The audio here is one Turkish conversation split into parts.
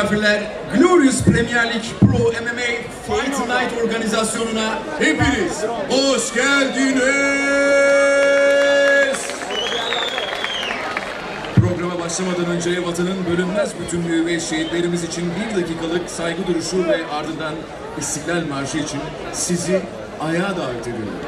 misafirler, Glorious Premier League Pro MMA Fight Night organizasyonuna hepiniz hoş geldiniz. Programa başlamadan önce vatanın bölünmez bütünlüğü ve şehitlerimiz için bir dakikalık saygı duruşu ve ardından İstiklal Marşı için sizi ayağa davet ediyorum.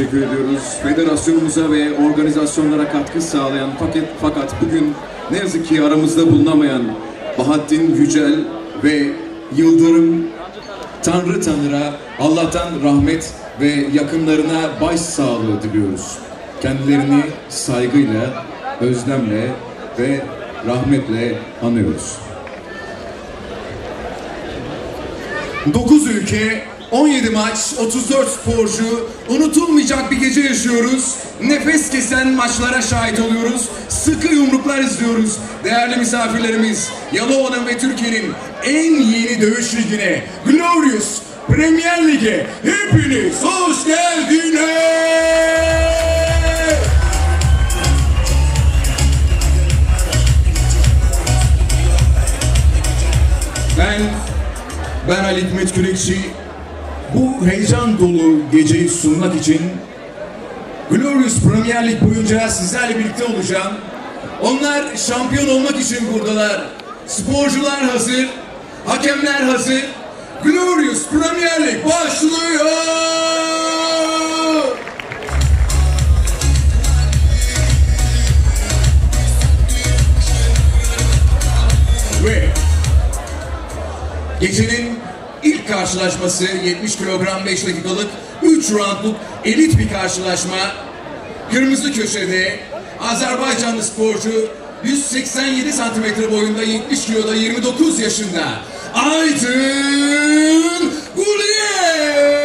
Teşekkür ediyoruz. Federasyonumuza ve organizasyonlara katkı sağlayan fakat, fakat bugün ne yazık ki aramızda bulunamayan Bahattin Yücel ve Yıldırım Tanrı Tanır'a Allah'tan rahmet ve yakınlarına başsağlığı diliyoruz. Kendilerini saygıyla, özlemle ve rahmetle anıyoruz. 9 ülke, 17 maç, 34 sporcu, unutulmayacak bir gece yaşıyoruz. Nefes kesen maçlara şahit oluyoruz. Sıkı yumruklar izliyoruz. Değerli misafirlerimiz, Yalova'nın ve Türkiye'nin en yeni dövüş ligine, Glorious Premier Lig'e hepiniz hoş geldiniz. Ben ben Ali Hikmet Kürekçi bu heyecan dolu geceyi sunmak için Glorious Premier Lig boyunca sizlerle birlikte olacağım. Onlar şampiyon olmak için buradalar. Sporcular hazır, hakemler hazır. Glorious Premier Lig başlıyor. Ve Gecenin ilk karşılaşması 70 kilogram 5 dakikalık 3 roundluk elit bir karşılaşma. Kırmızı köşede Azerbaycanlı sporcu 187 santimetre boyunda 70 kiloda 29 yaşında Aydın Guliyev.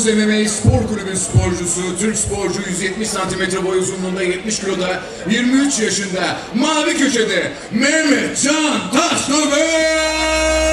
Bursa MMA Spor Kulübü sporcusu, Türk sporcu 170 santimetre boy uzunluğunda 70 kiloda 23 yaşında mavi köşede Mehmet Can Taşdöver.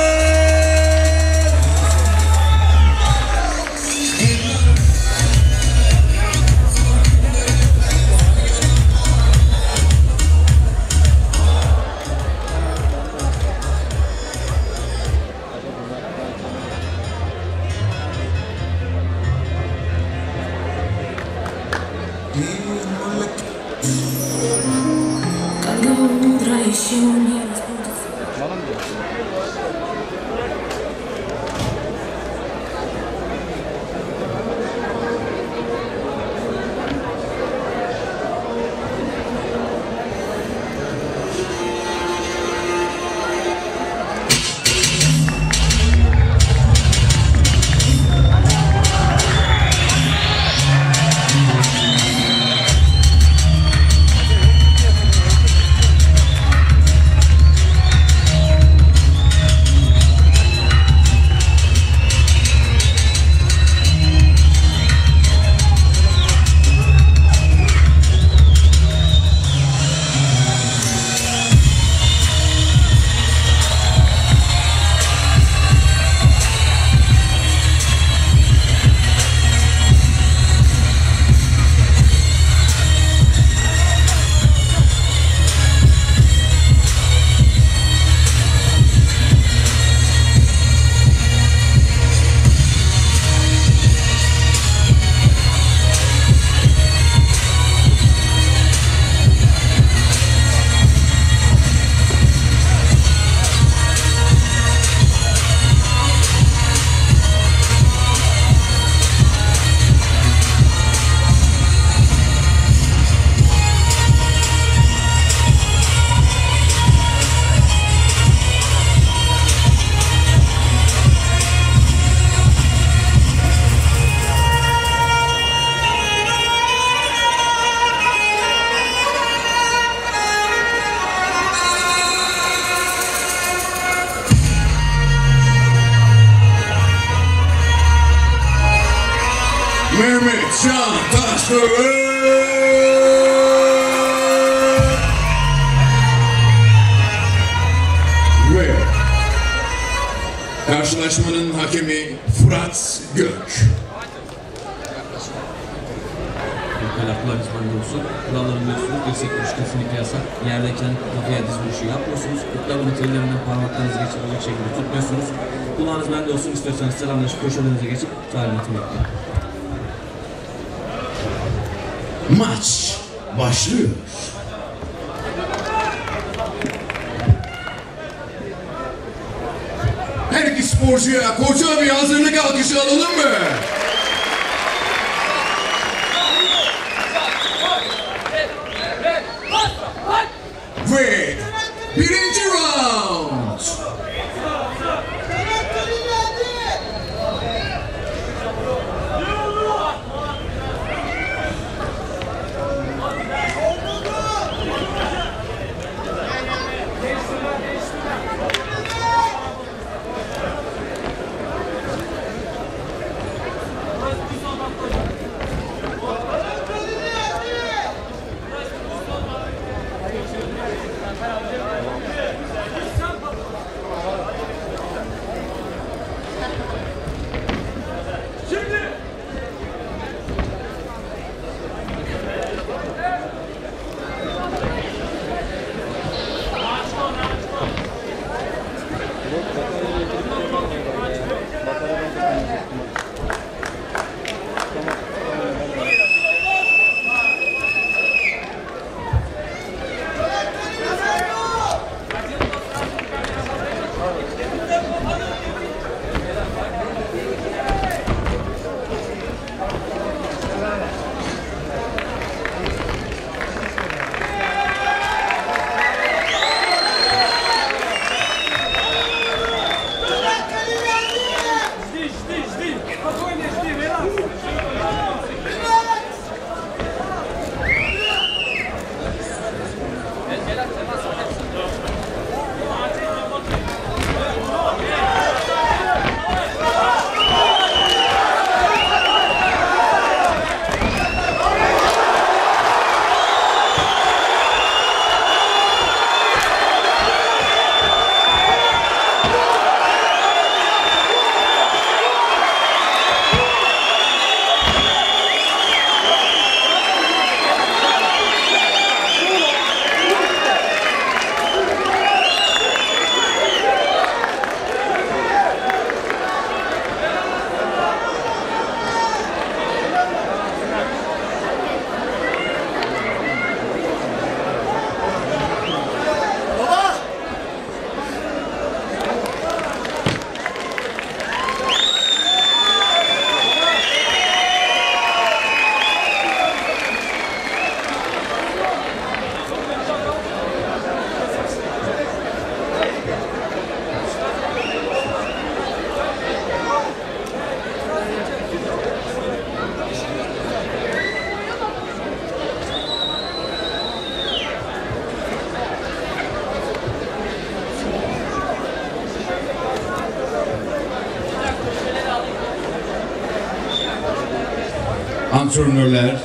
antrenörler,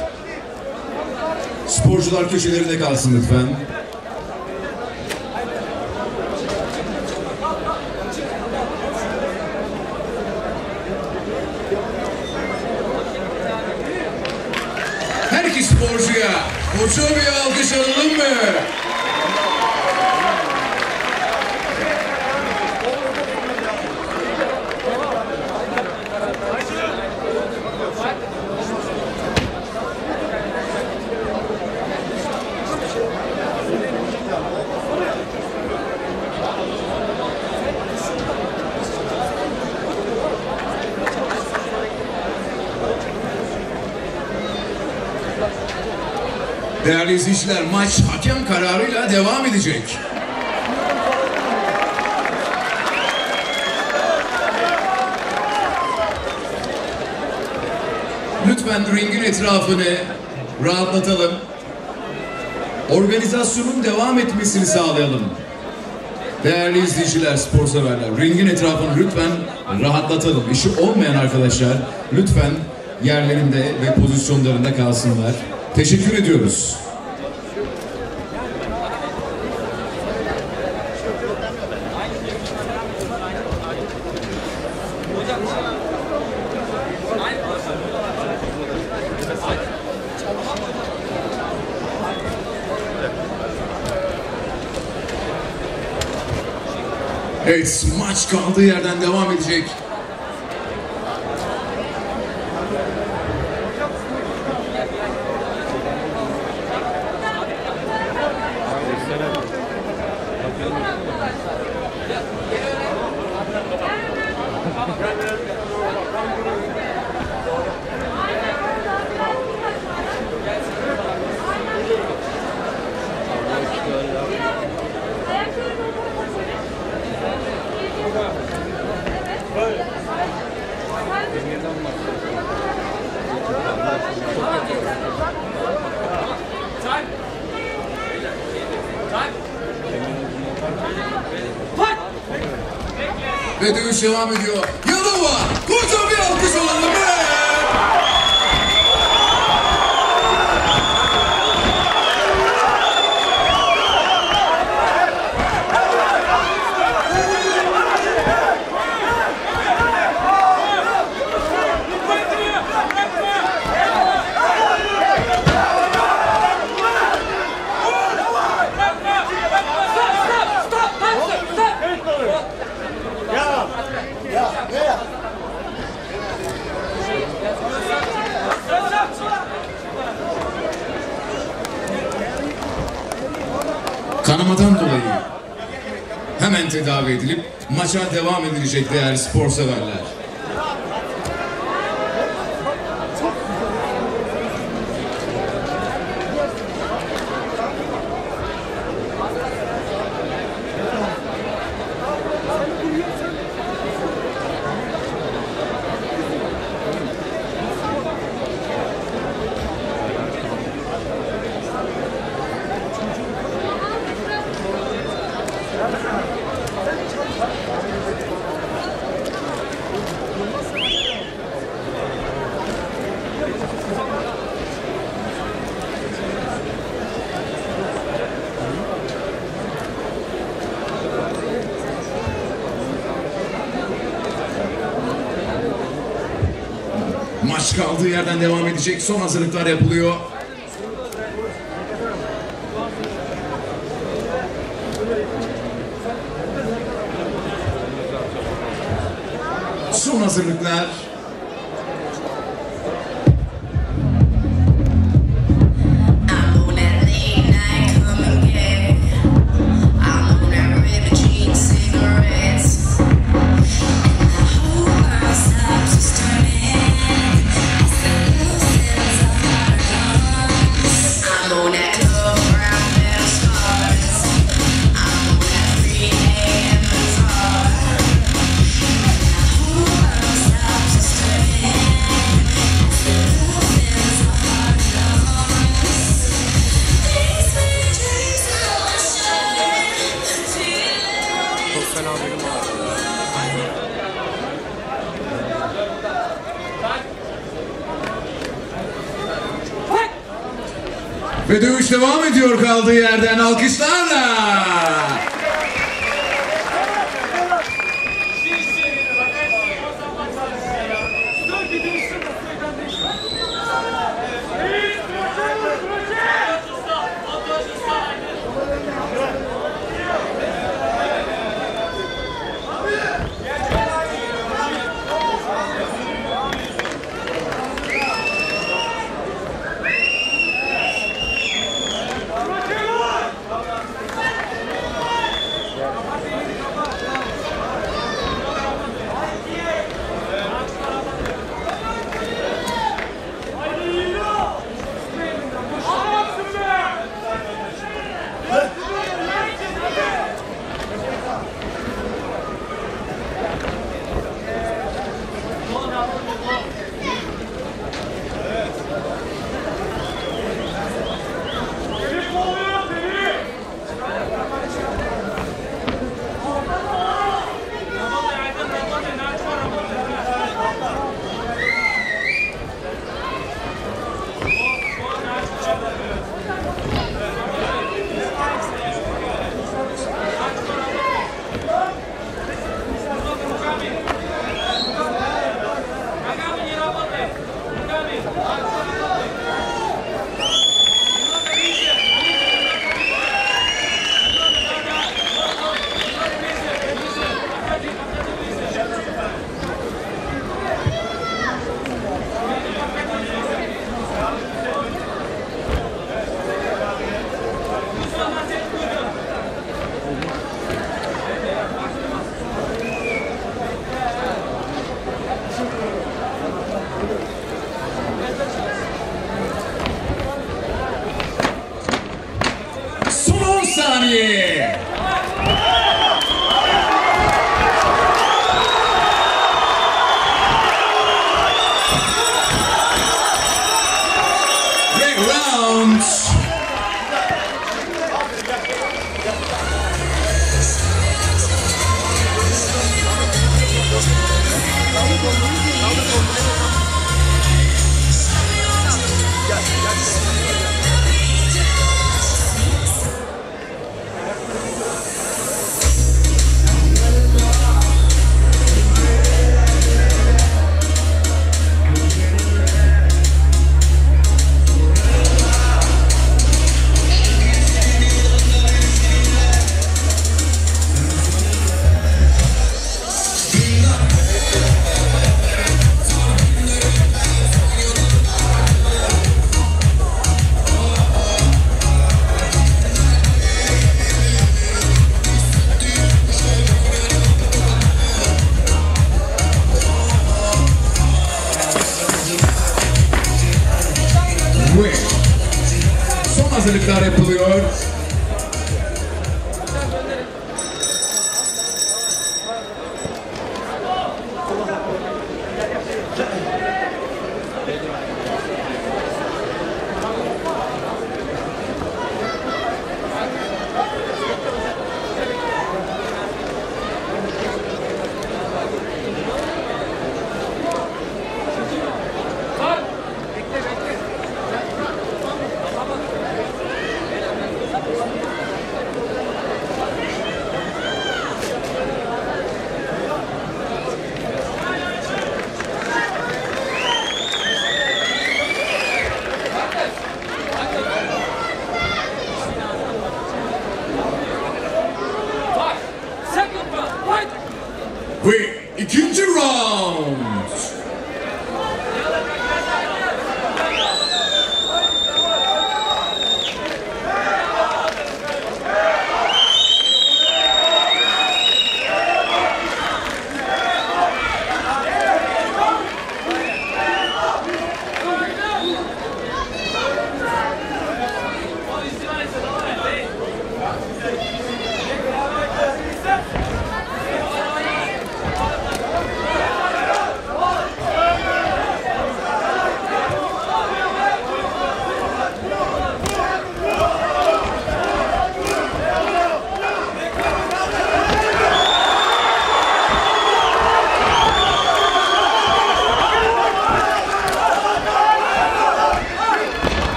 sporcular köşelerinde kalsın lütfen. izleyiciler maç hakem kararıyla devam edecek. Lütfen ringin etrafını rahatlatalım. Organizasyonun devam etmesini sağlayalım. Değerli izleyiciler, spor severler, ringin etrafını lütfen rahatlatalım. İşi olmayan arkadaşlar lütfen yerlerinde ve pozisyonlarında kalsınlar. Teşekkür ediyoruz. gente. devam ediyor. For event. edilecek. Son hazırlıklar yapılıyor. Devam ediyor kaldığı yerden alkışlarla.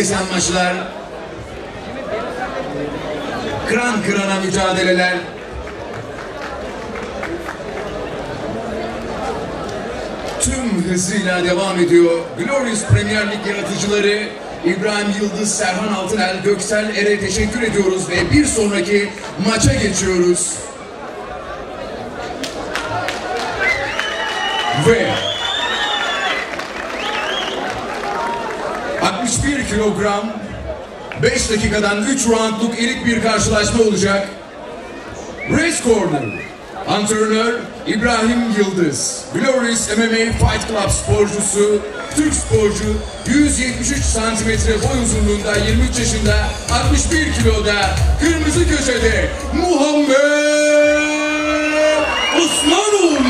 Kesen maçlar, kıran kırana mücadeleler, tüm hızıyla devam ediyor. Glorious Premier Lig yaratıcıları İbrahim Yıldız, Serhan Altınel, Göksel Er'e teşekkür ediyoruz ve bir sonraki maça geçiyoruz. Ve 61 kilogram 5 dakikadan 3 roundluk elit bir karşılaşma olacak. Race Corner Antrenör İbrahim Yıldız Glorious MMA Fight Club sporcusu Türk sporcu 173 santimetre boy uzunluğunda 23 yaşında 61 kiloda kırmızı köşede Muhammed Osmanov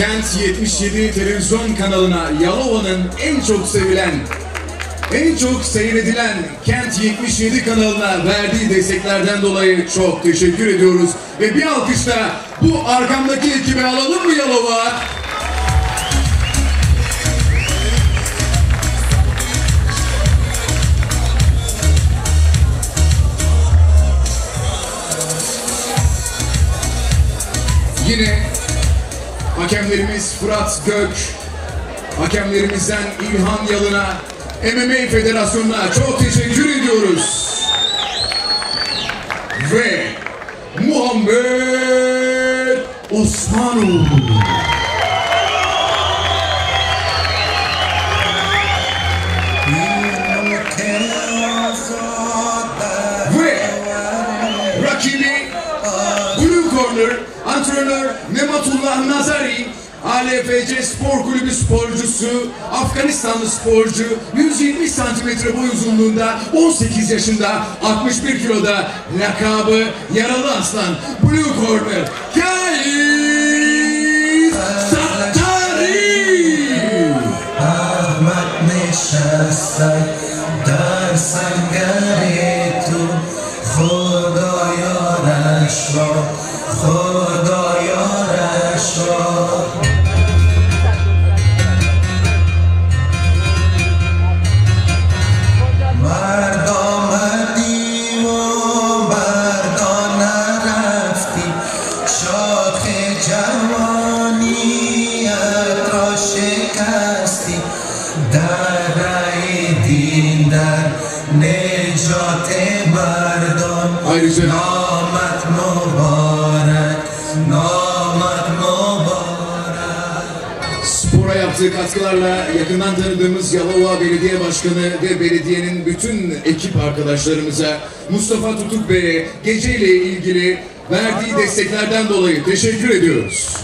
Kent 77 televizyon kanalına Yalova'nın en çok sevilen, en çok seyredilen Kent 77 kanalına verdiği desteklerden dolayı çok teşekkür ediyoruz. Ve bir alkışla bu arkamdaki ekibi alalım mı Yalova? Yine hakemlerimiz Fırat Gök, hakemlerimizden İlhan Yalın'a, MMA Federasyonu'na çok teşekkür ediyoruz. Ve Muhammed Osmanov. Ve rakibi Blue Corner antrenör Nebatullah Nazari, ALFC Spor Kulübü sporcusu, Afganistanlı sporcu, 120 santimetre boy uzunluğunda, 18 yaşında, 61 kiloda, lakabı Yaralı Aslan, Blue Corner, Kayıs Sattari! Ahmet Nişastay, Dersen Garip, katkılarla yakından tanıdığımız Yalova Belediye Başkanı ve belediyenin bütün ekip arkadaşlarımıza Mustafa Tutuk Bey'e geceyle ilgili verdiği desteklerden dolayı teşekkür ediyoruz.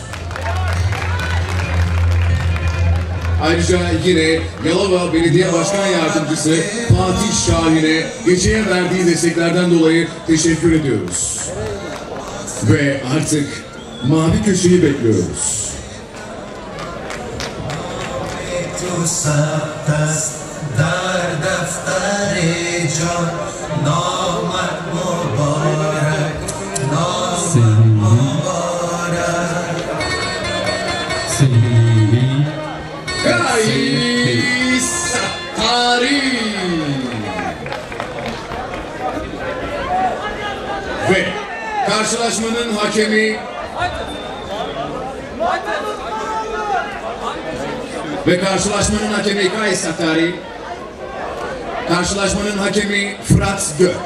Ayrıca yine Yalova Belediye Başkan Yardımcısı Fatih Şahin'e geceye verdiği desteklerden dolayı teşekkür ediyoruz. Ve artık mavi köşeyi bekliyoruz. تو ثبت است در دفتر جان نامت مبارک نامت مبارک Gayis Tarih Ve karşılaşmanın hakemi Ve karşılaşmanın hakemi Gayis Satari Karşılaşmanın hakemi Fırat Gök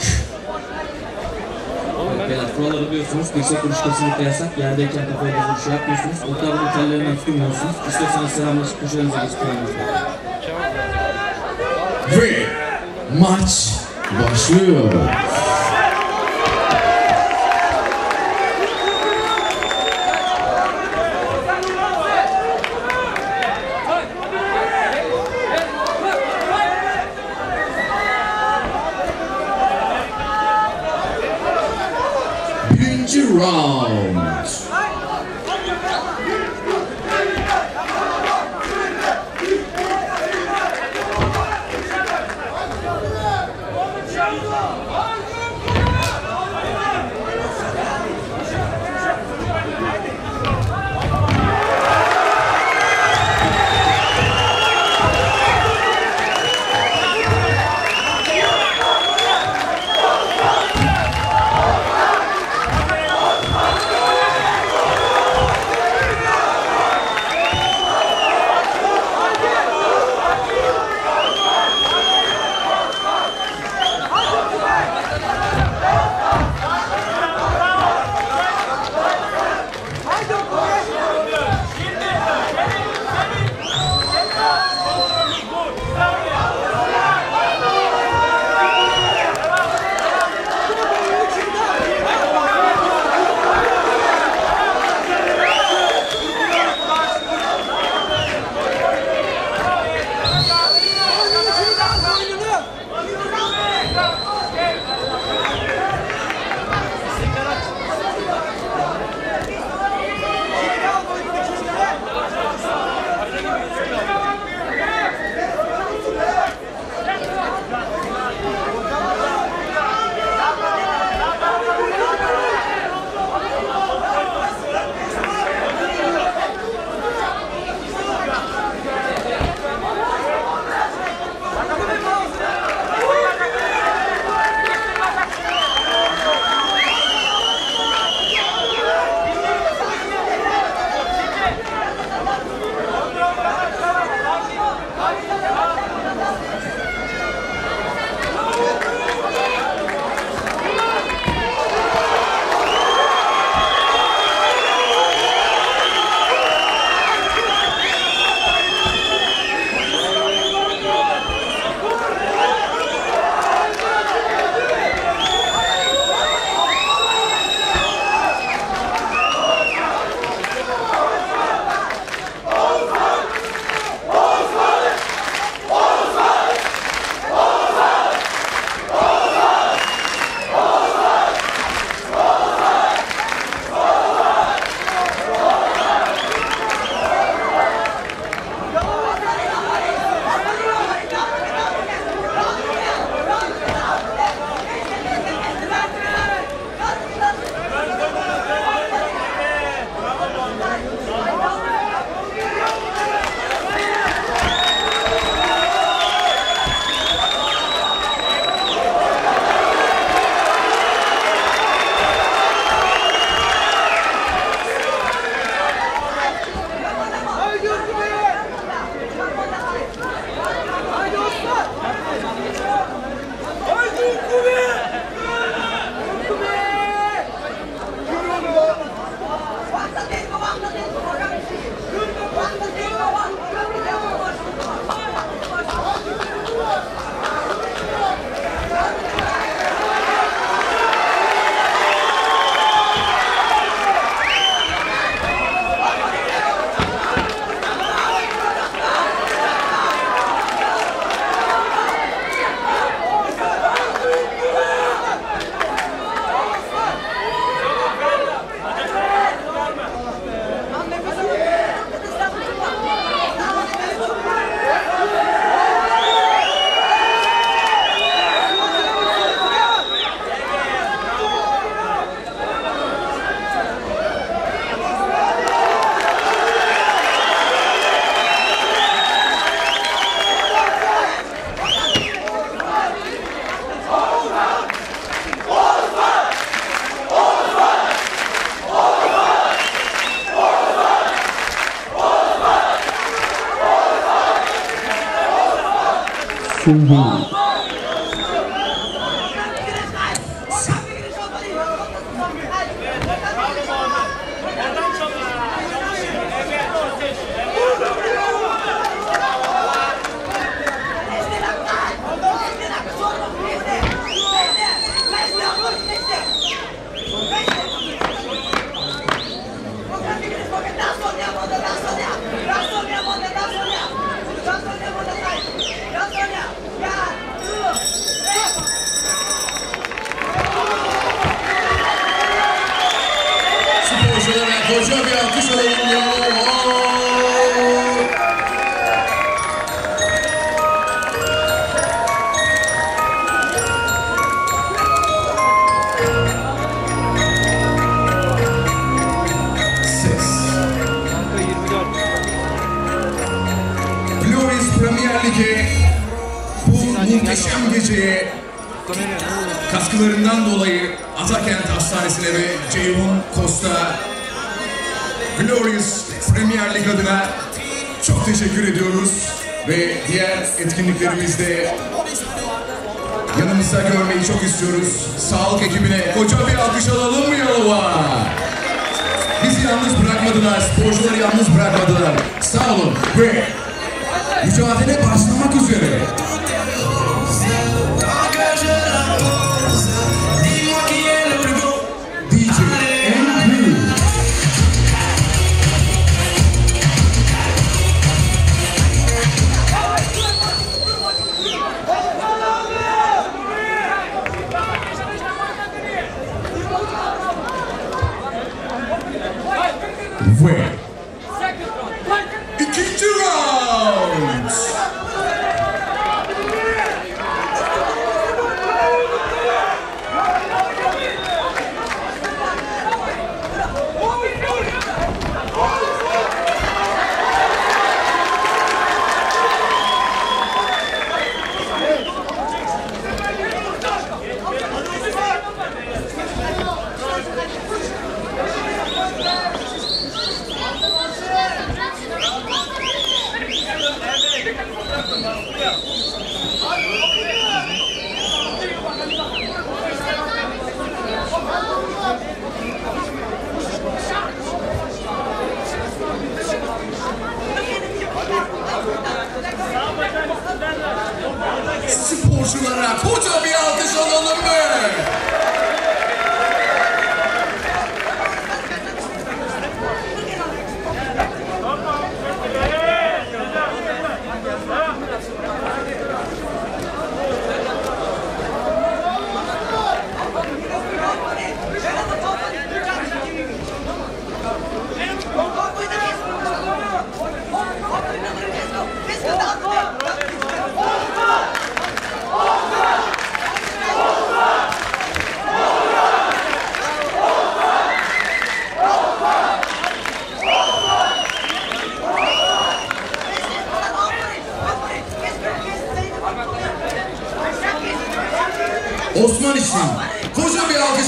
Beyler kuralları biliyorsunuz. Dirsek vuruş kesinlikle yasak. Yerdeyken kafaya düz vuruş yapmıyorsunuz. Oklavın tellerinden tutmuyorsunuz. İstiyorsanız selamlaşıp köşelerinize geçip. Ve maç başlıyor. Virtual sporculara koca bir alkış alalım mı?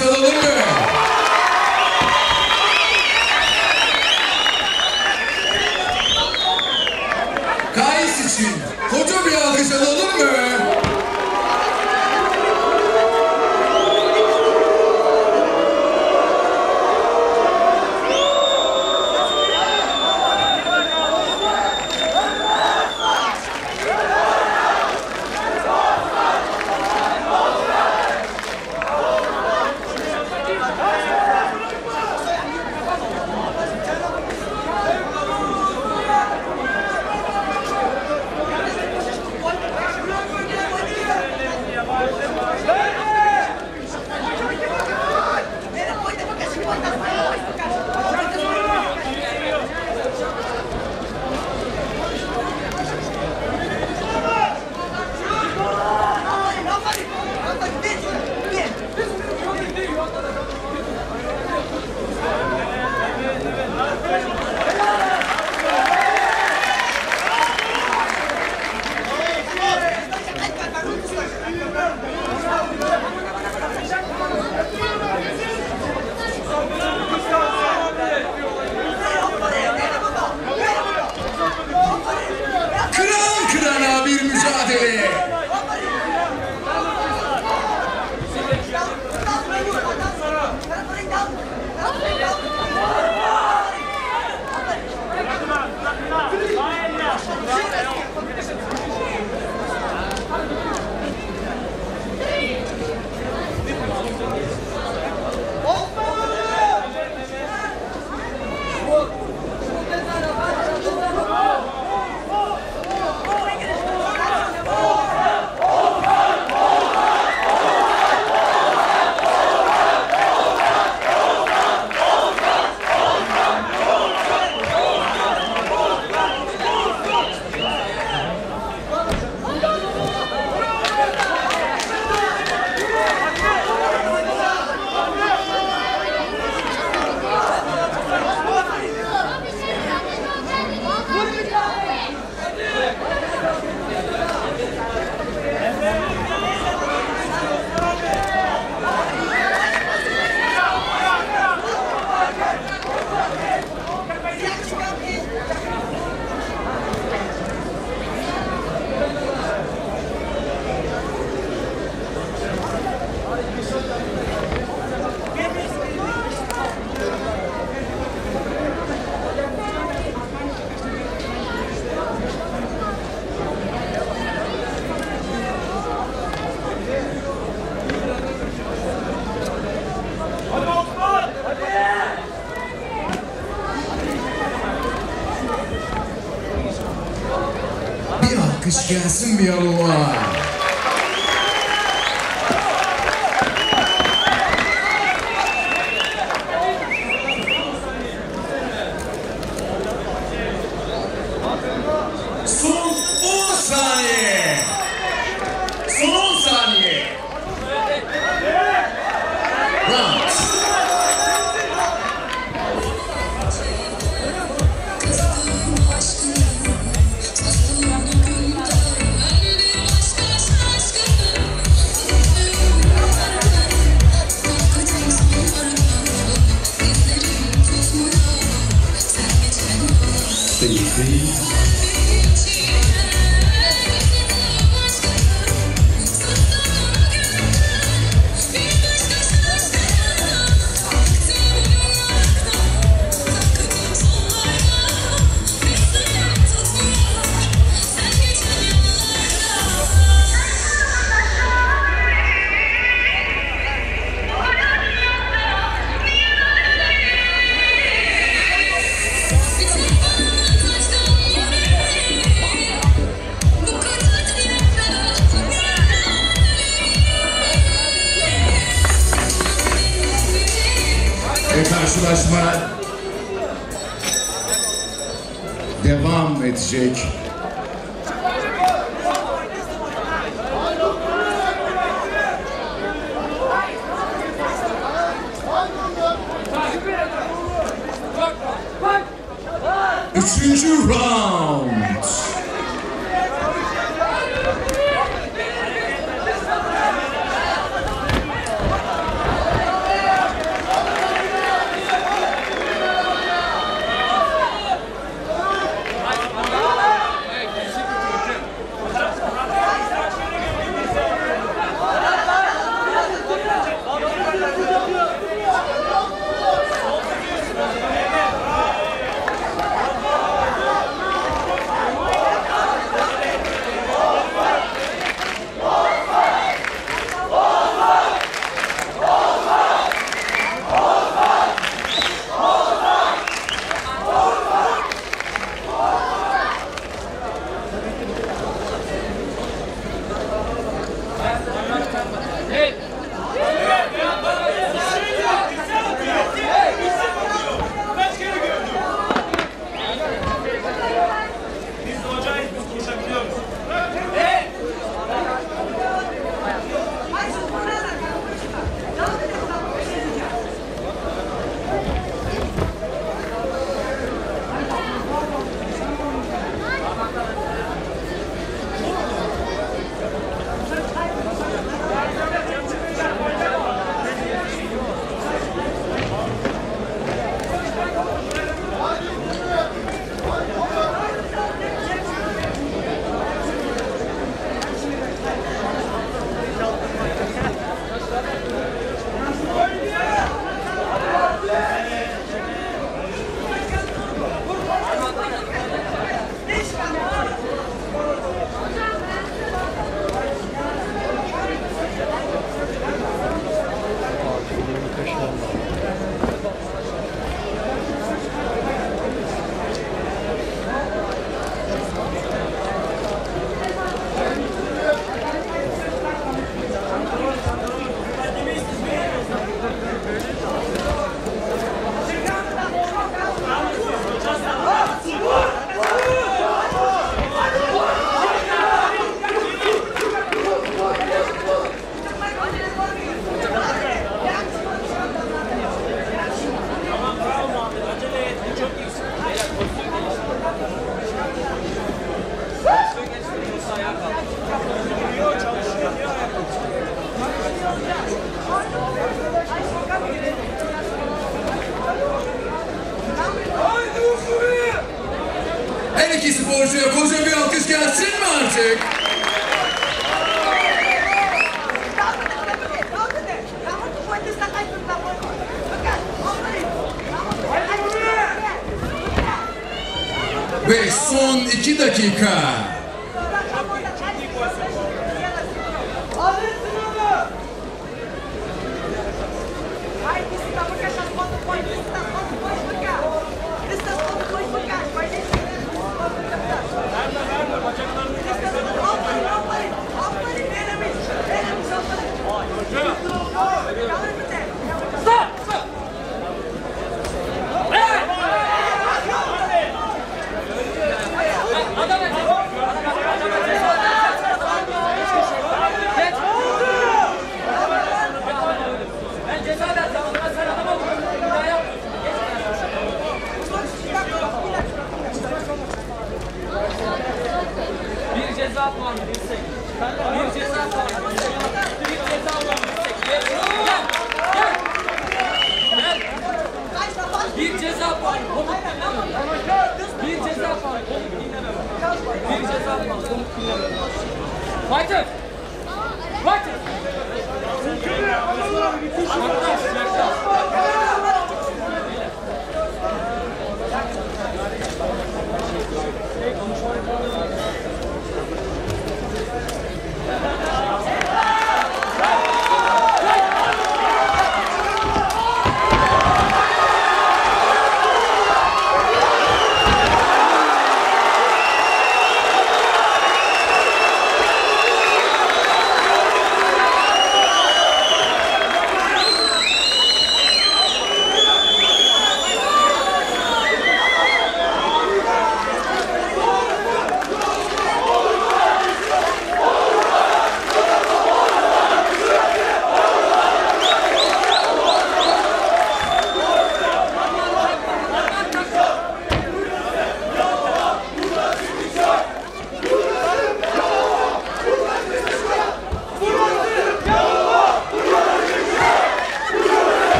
So the little Üçüncü round.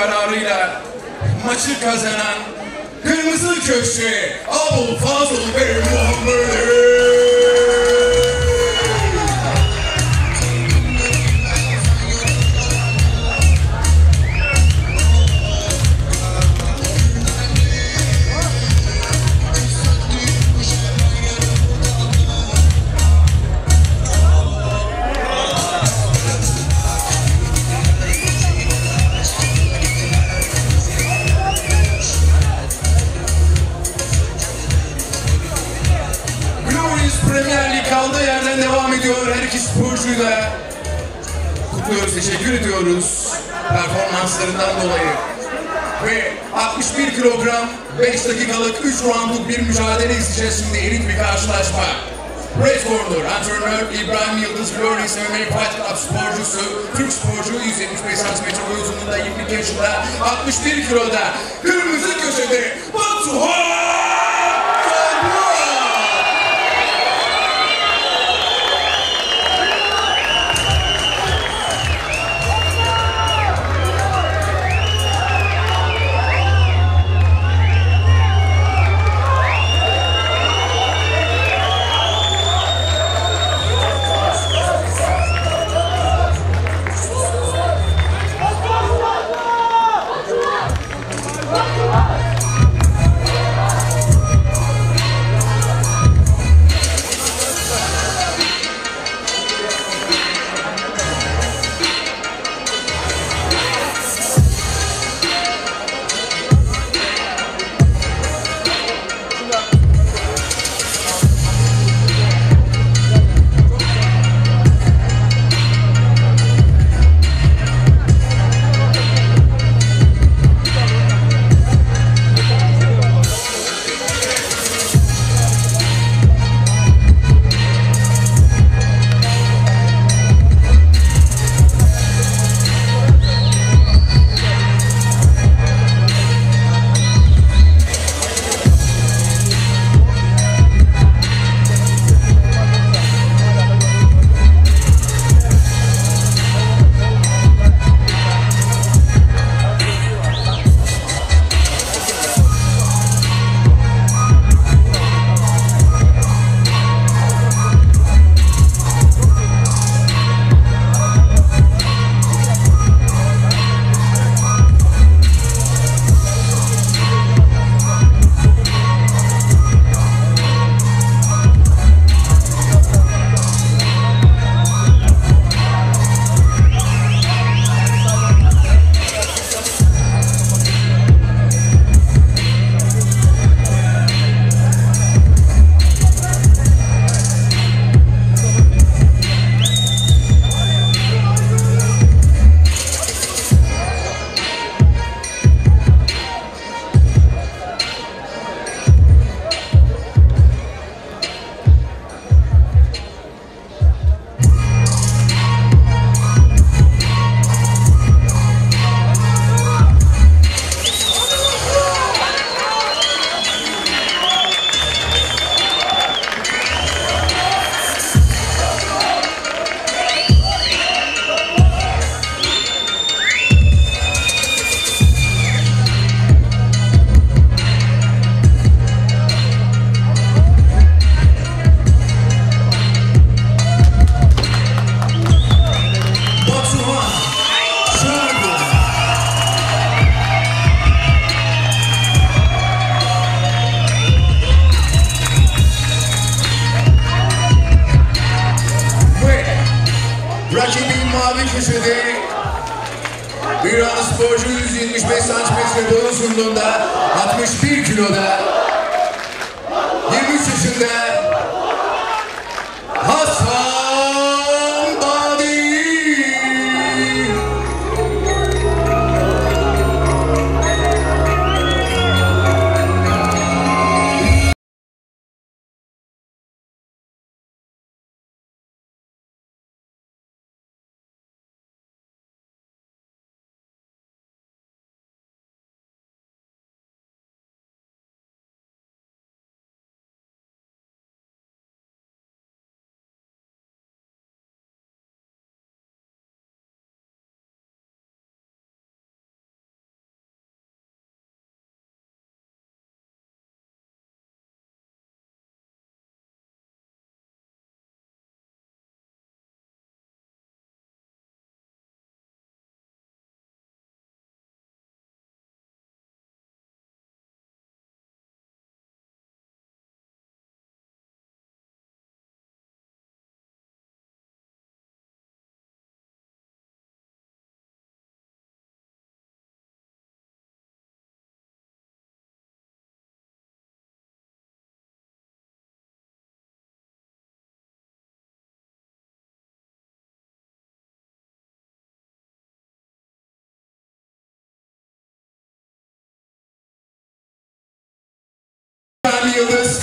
Kararıyla maçı kazanan Kırmızı Köşe Abul Fazıl Bey Muhammedi. Kilogram 5 dakikalık 3 roundluk bir mücadele izleyeceğiz şimdi elit bir karşılaşma. Red Corner, antrenör İbrahim Yıldız, Glorious MMA Fight Club sporcusu, Türk sporcu 175 cm boy uzunluğunda 22 yaşında, 61 kiloda, kırmızı köşede Batuhan Toprak!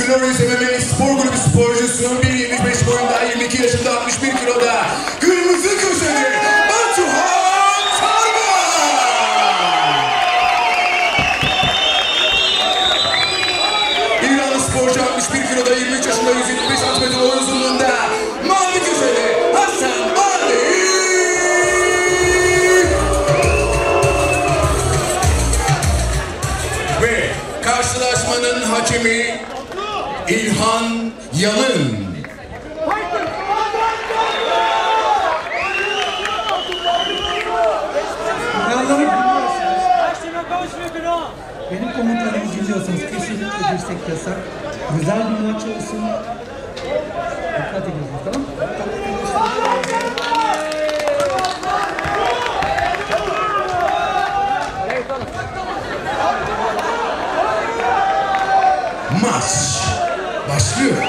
Sinon, vous savez, istiyorsanız kışın girsek yasak. Güzel bir maç olsun. Dikkat edin tamam Maç başlıyor.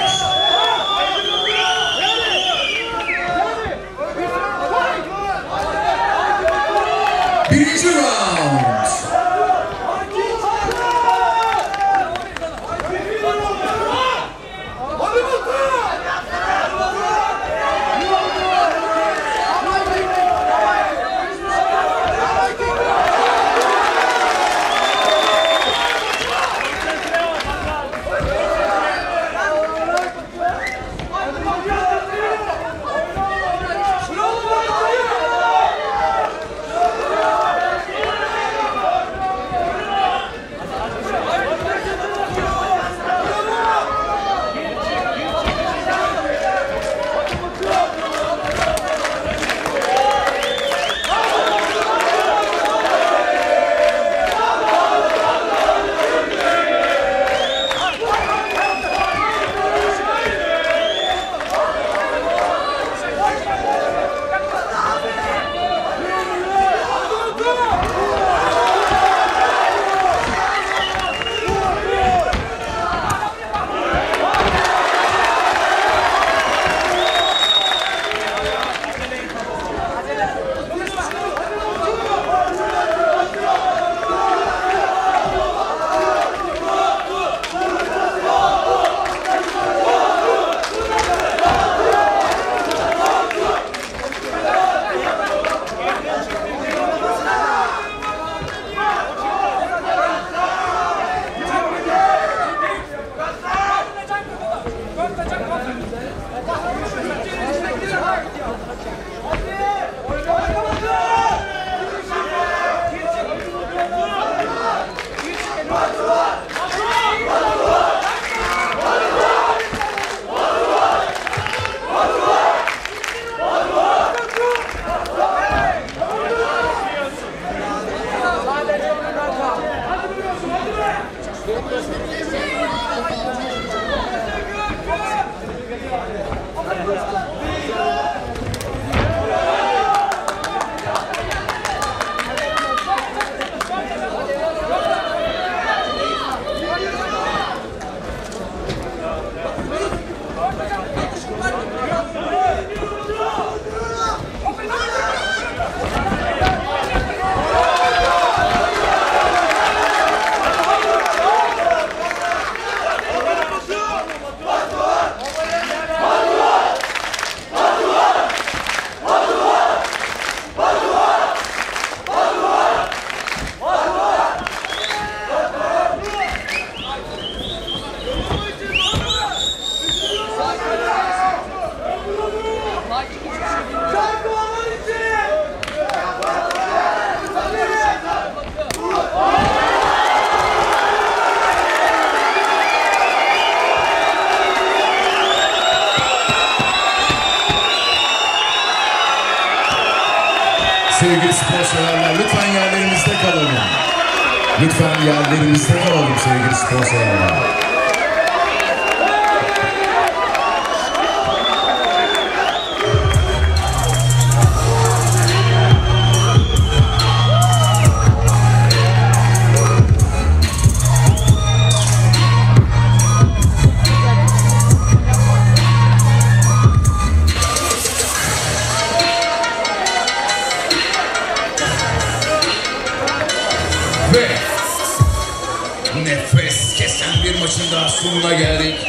sonuna geldik.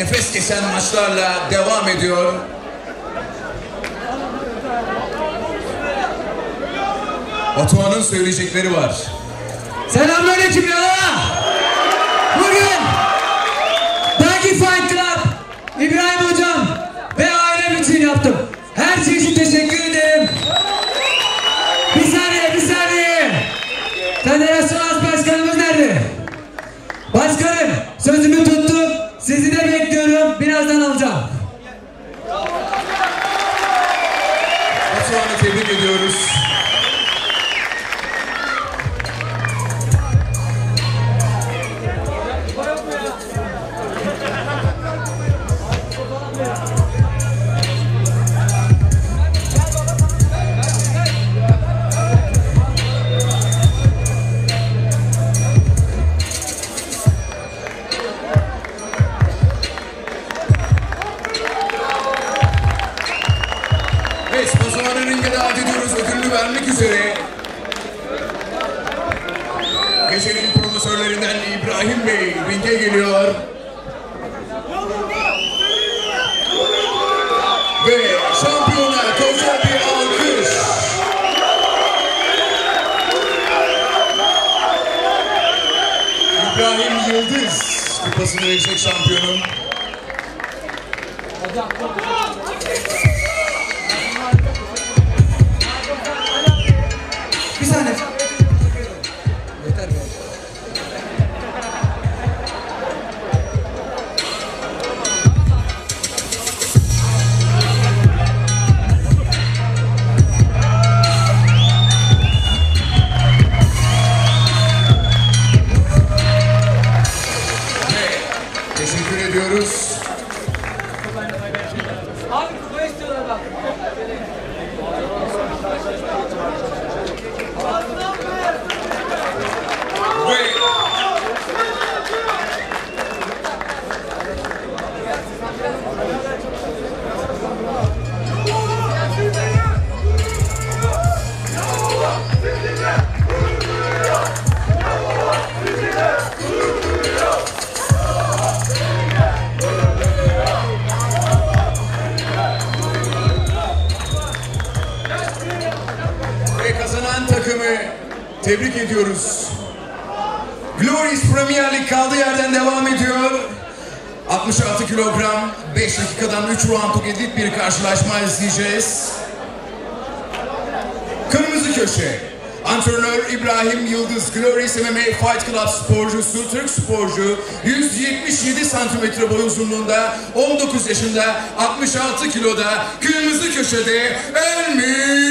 nefes kesen maçlarla devam ediyor. Batuhan'ın söyleyecekleri var. Selamünaleyküm ya! Bugün metre boy uzunluğunda, 19 yaşında, 66 kiloda, kırmızı köşede Elmi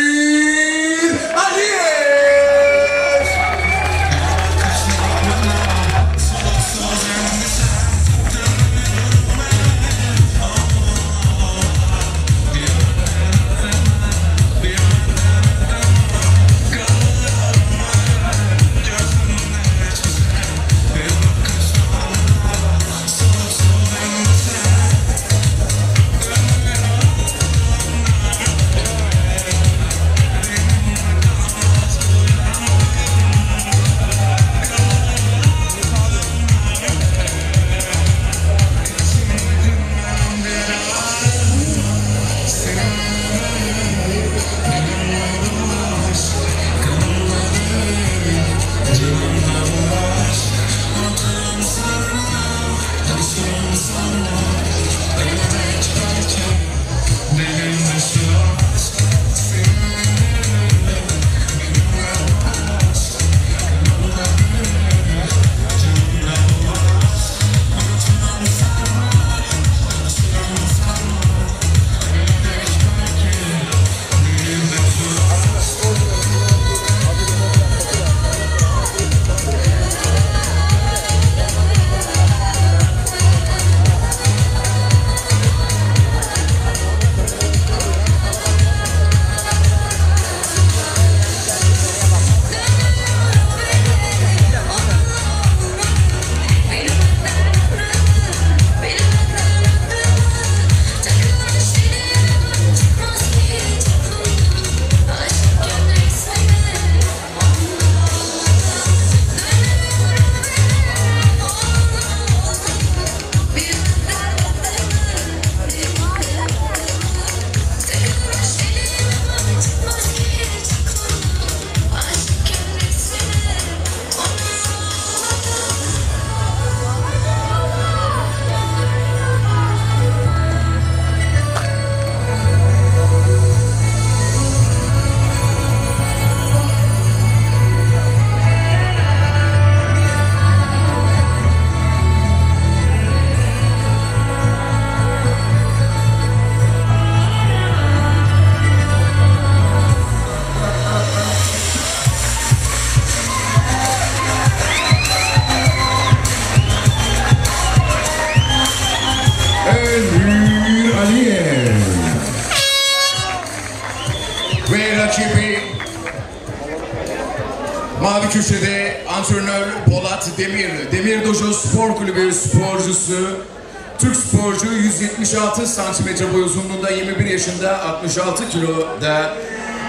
metre boy uzunluğunda 21 yaşında 66 kiloda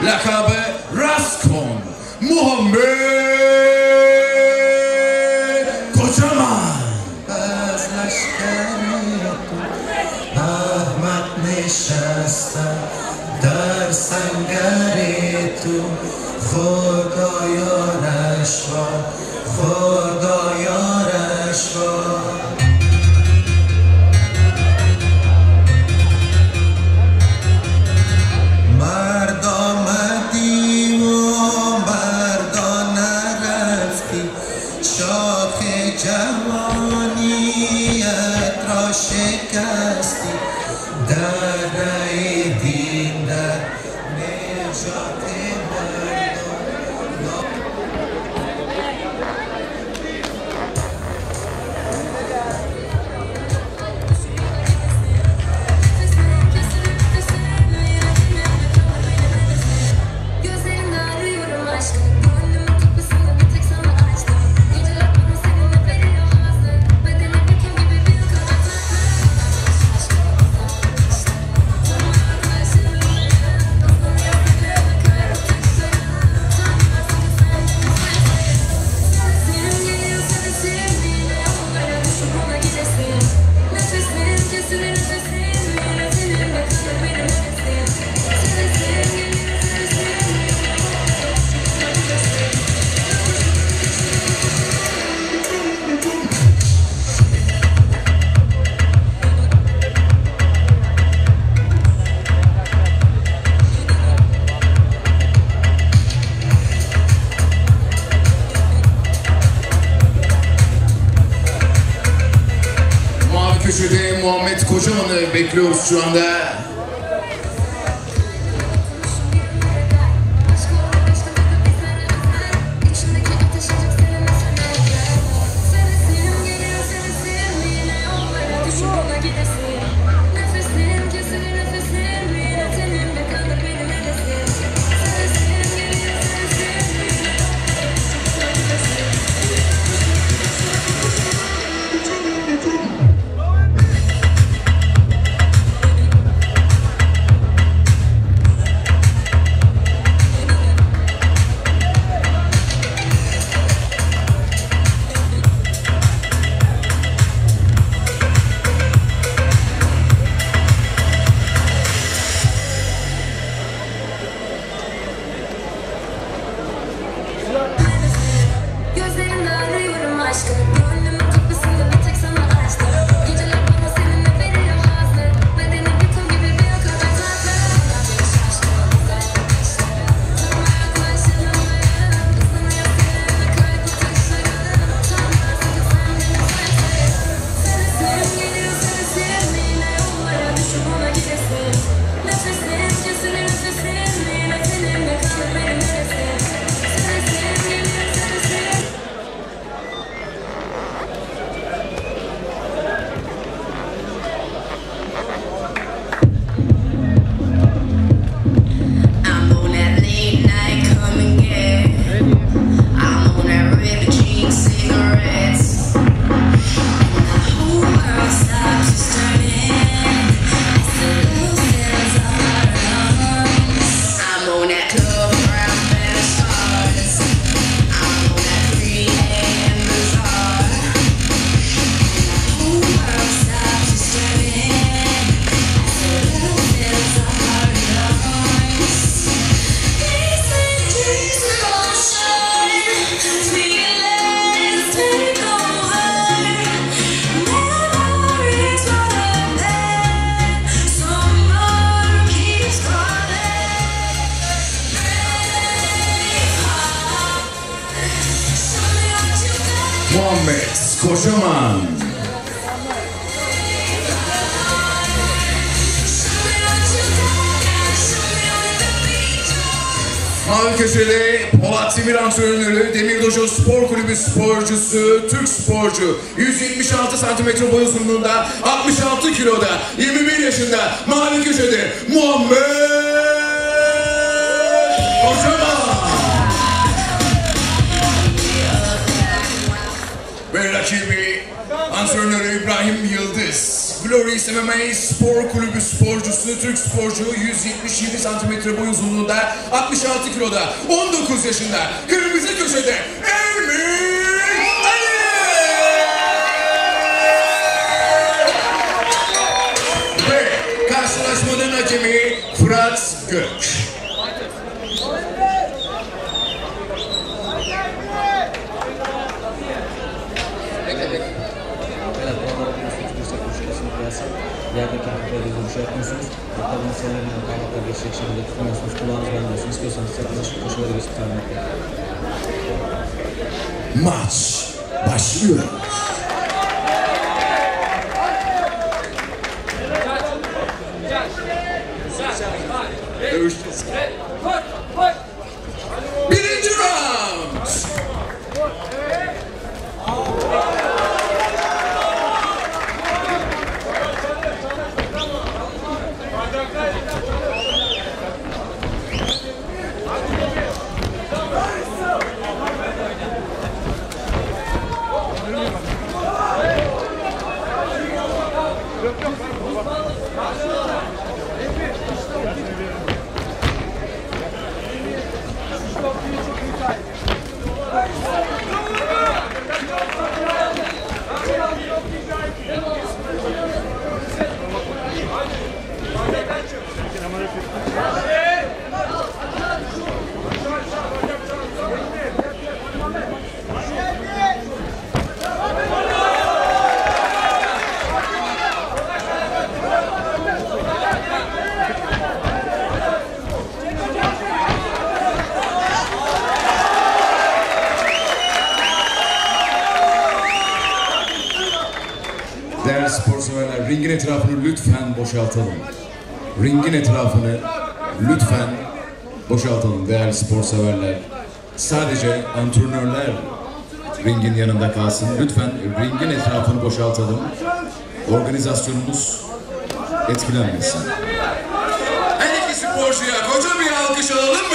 lakabı Alex Kocaman. Mavi köşede Polat Demir antrenörü, Demir Dojo Spor Kulübü sporcusu, Türk sporcu. 176 santimetre boy uzunluğunda, 66 kiloda, 21 yaşında Mavi köşede Muhammed Kocaman. Ve rakibi antrenörü İbrahim Yıldız. Glories MMA Spor Kulübü sporcusu, Türk sporcu 177 santimetre boy uzunluğunda, 66 kiloda, 19 yaşında, kırmızı köşede Emin Ali! Ve karşılaşmanın hakemi Fırat Gök. Beyler bu arada biliyorsunuz dirsek vuruşu kesinlikle yasak. Yerdeki hareketleri de vuruşu yapmıyorsunuz. Senelerinden parmakla geçecek şekilde tutmuyorsunuz. Kulağınız bendiriyorsunuz. İstiyorsanız yaklaşıp koşuları geçip tarım Maç başlıyor. Dövüş. Birinci round. Değerli spor severler, ringin etrafını lütfen boşaltalım. Ringin etrafını lütfen boşaltalım değerli spor severler. Sadece antrenörler ringin yanında kalsın. Lütfen ringin etrafını boşaltalım. Organizasyonumuz etkilenmesin. Her iki sporcuya koca bir alkış alalım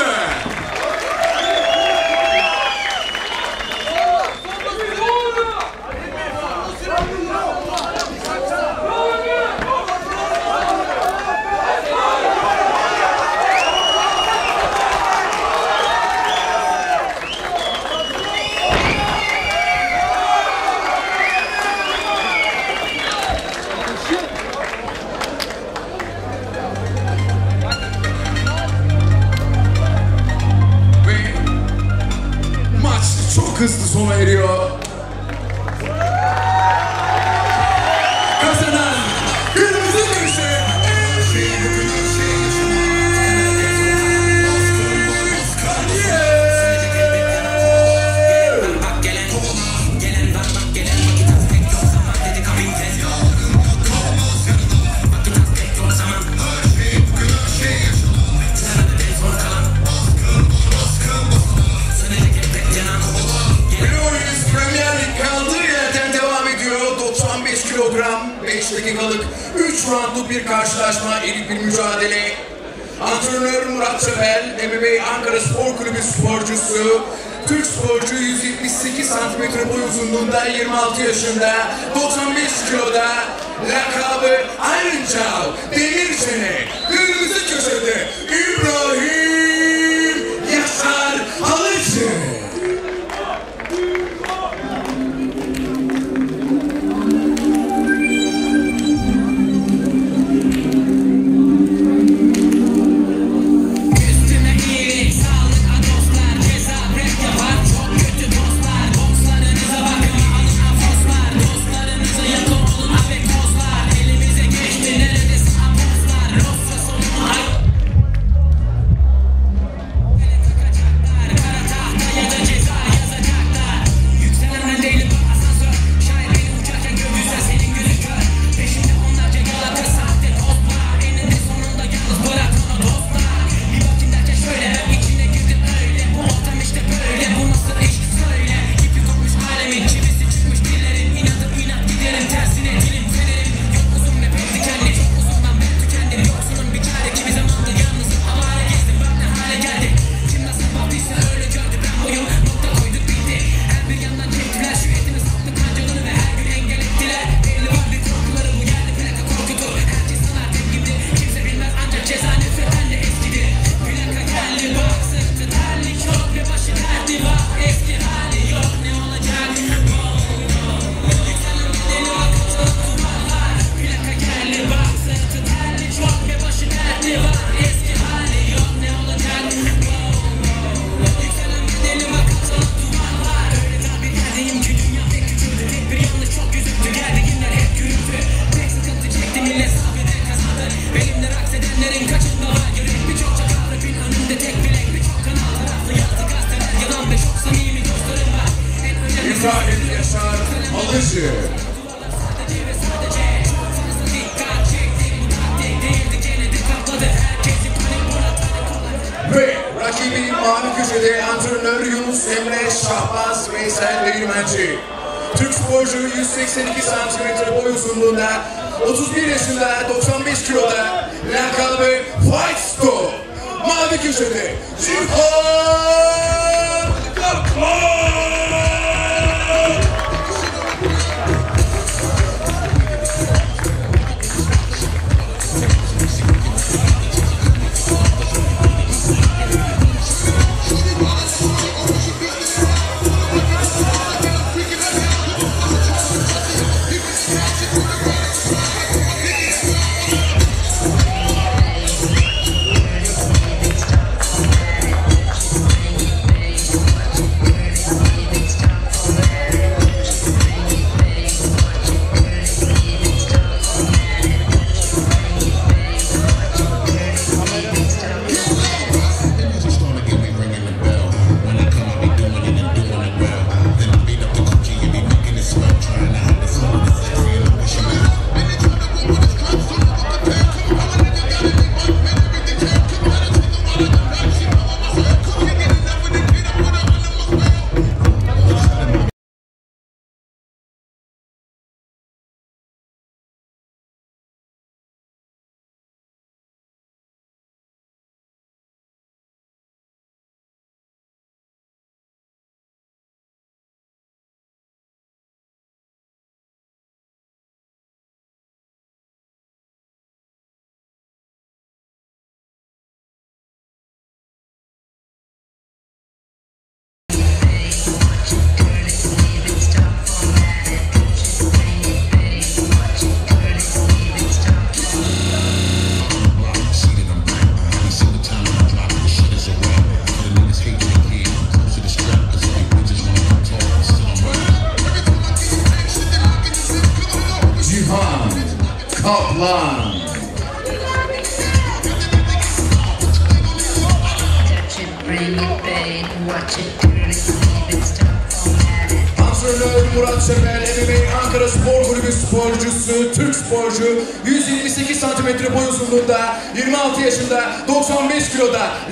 3 roundluk bir karşılaşma, elit bir mücadele. Antrenör Murat Çepel, MMA Ankara Spor Kulübü sporcusu, Türk sporcu 178 santimetre boy uzunluğunda 26 yaşında, 95 kiloda, lakabı Iron Chow, Demir Çene, kırmızı köşede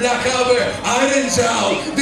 kiloda, lakabı Iron Chow,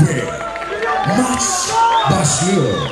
Ve maç başlıyor.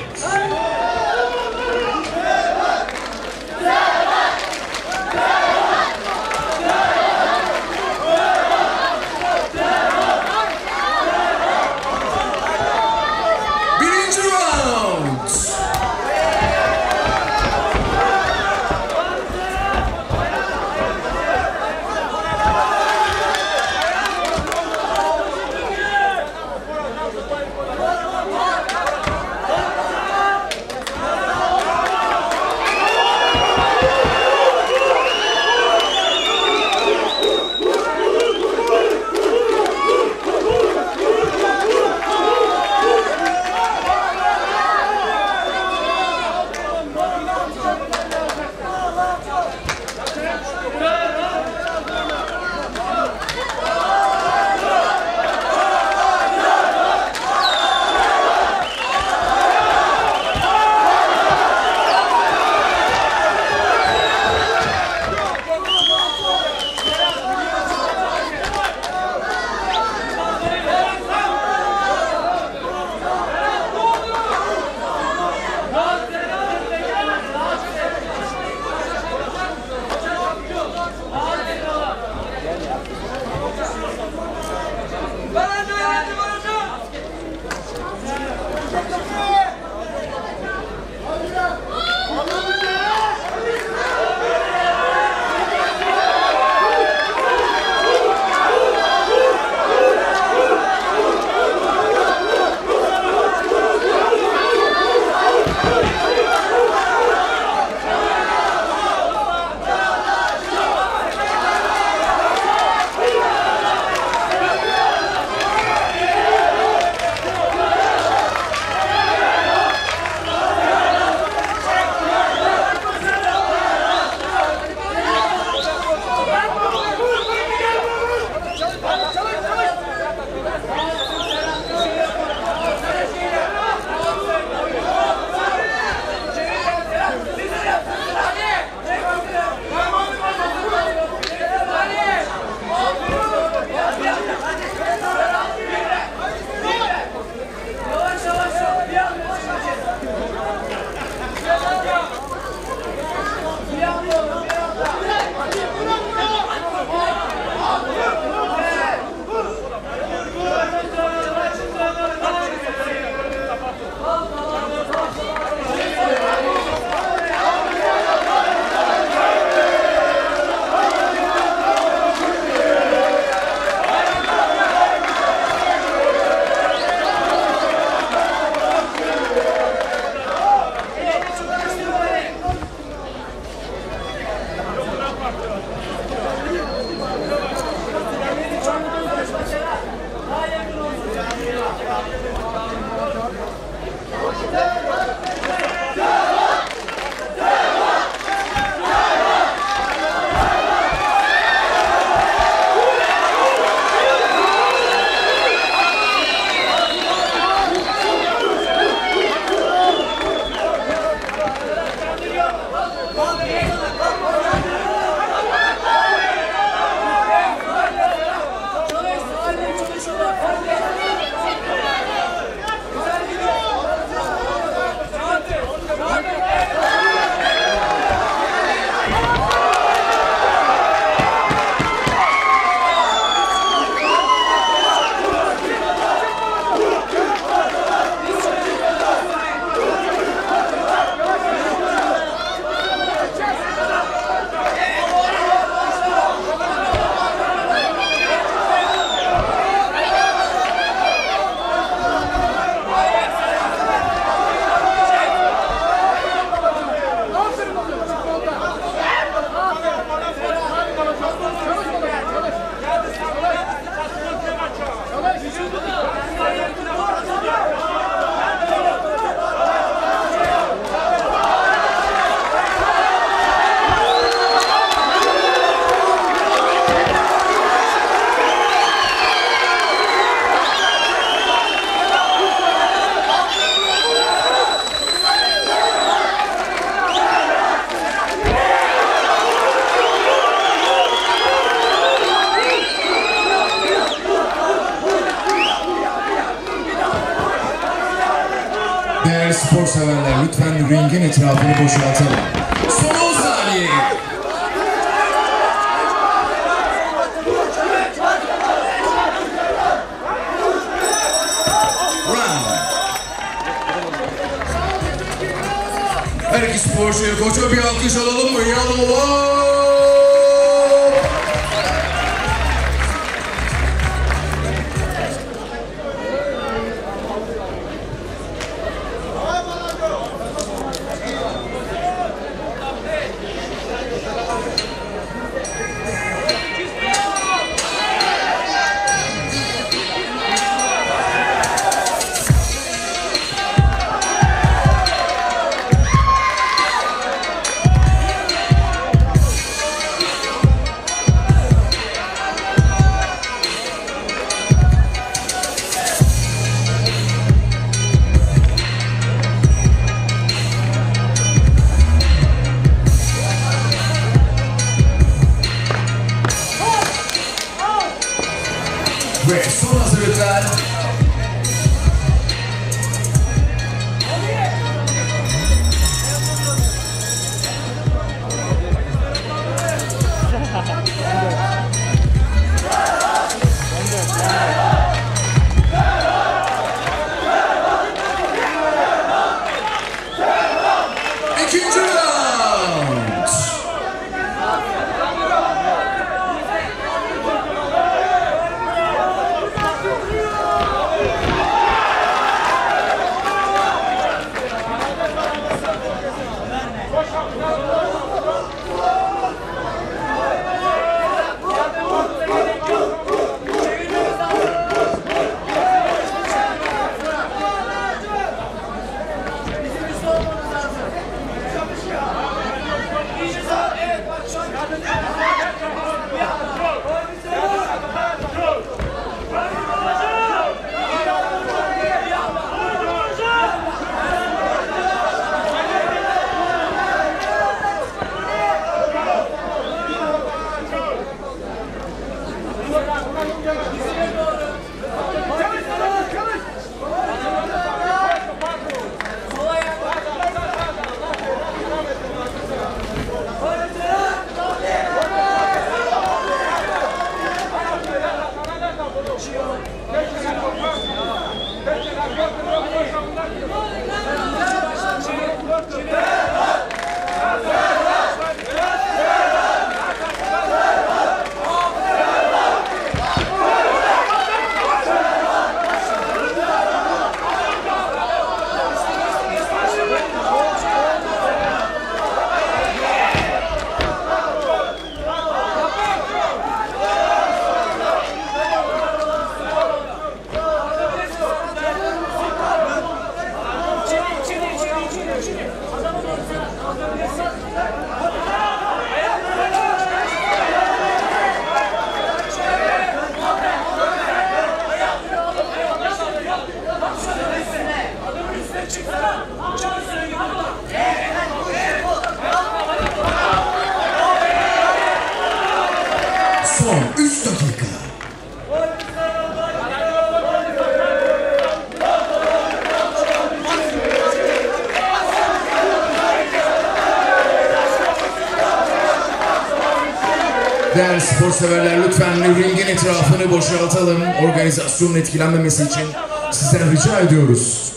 etrafını boşaltalım. Organizasyonun etkilenmemesi için sizden rica ediyoruz.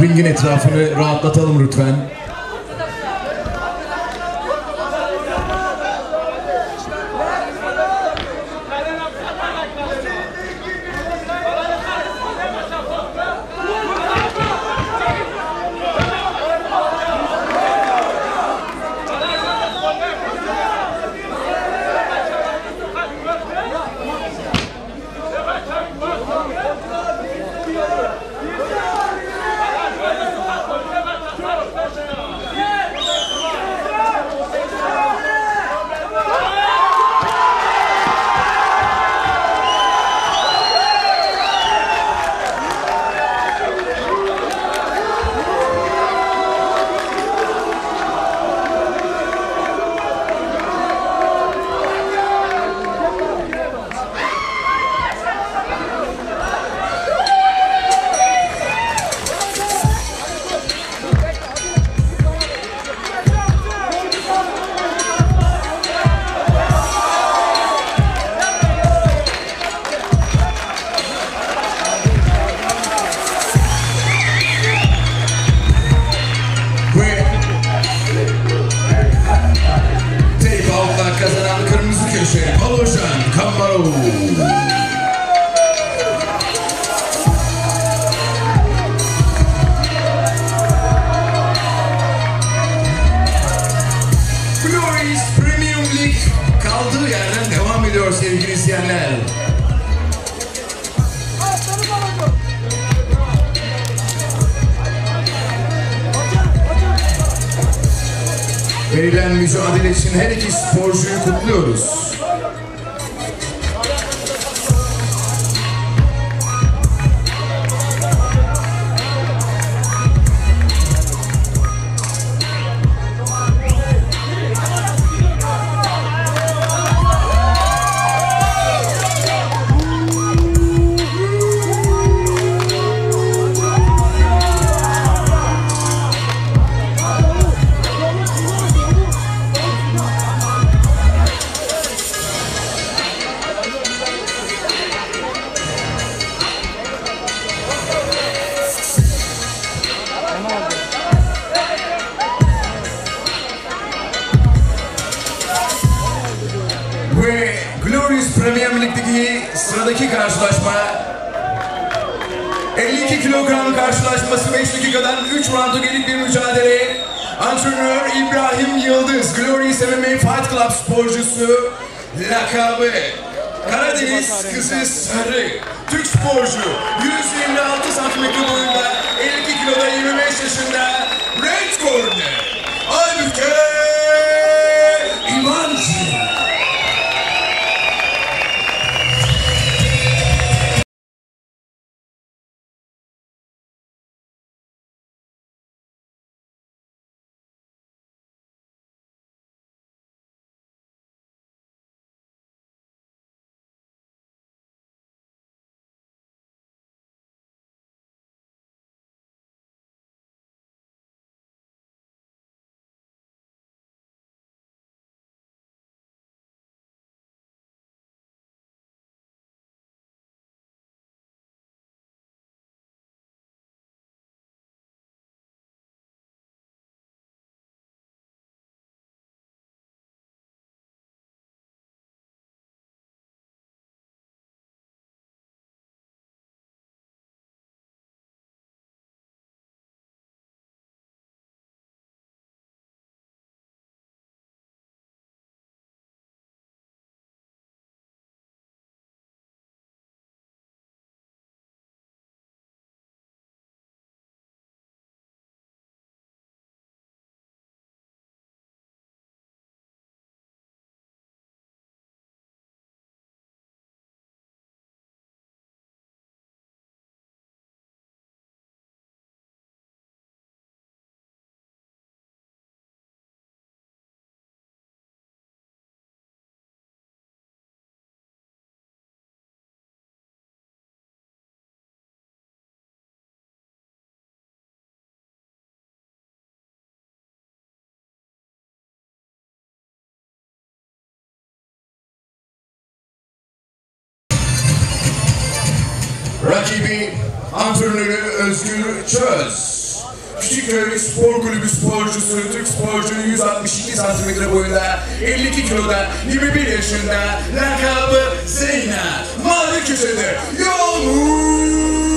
Ringin etrafını rahatlatalım lütfen. Rakibi antrenörü Özgür Çöz. Küçükköy Spor Kulübü sporcusu, Türk sporcu 162 cm boyunda, 52 kiloda, 21 yaşında, lakabı Zeyna. Mavi köşede, Yağmur!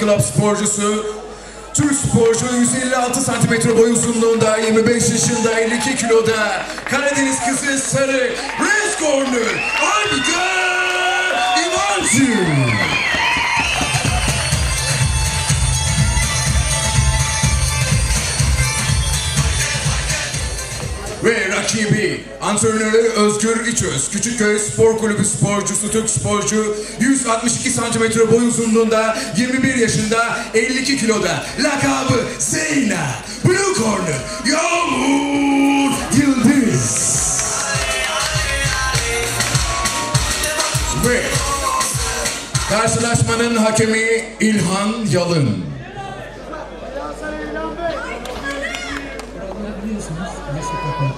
Club sporcusu, Türk sporcu 156 santimetre boy uzunluğunda, 25 yaşında, 52 kiloda, Karadeniz kızı sarı, Corner, Aybüke İvancı. Ve rakibi antrenörü Özgür İçöz, Küçükköy Spor Kulübü sporcusu, Türk sporcu, 162 santimetre boy uzunluğunda, 21 yaşında, 52 kiloda, lakabı Zeyna, Blue Corner, Yağmur Yıldız. Ve karşılaşmanın hakemi İlhan Yalın. Kuralları biliyorsunuz. Ne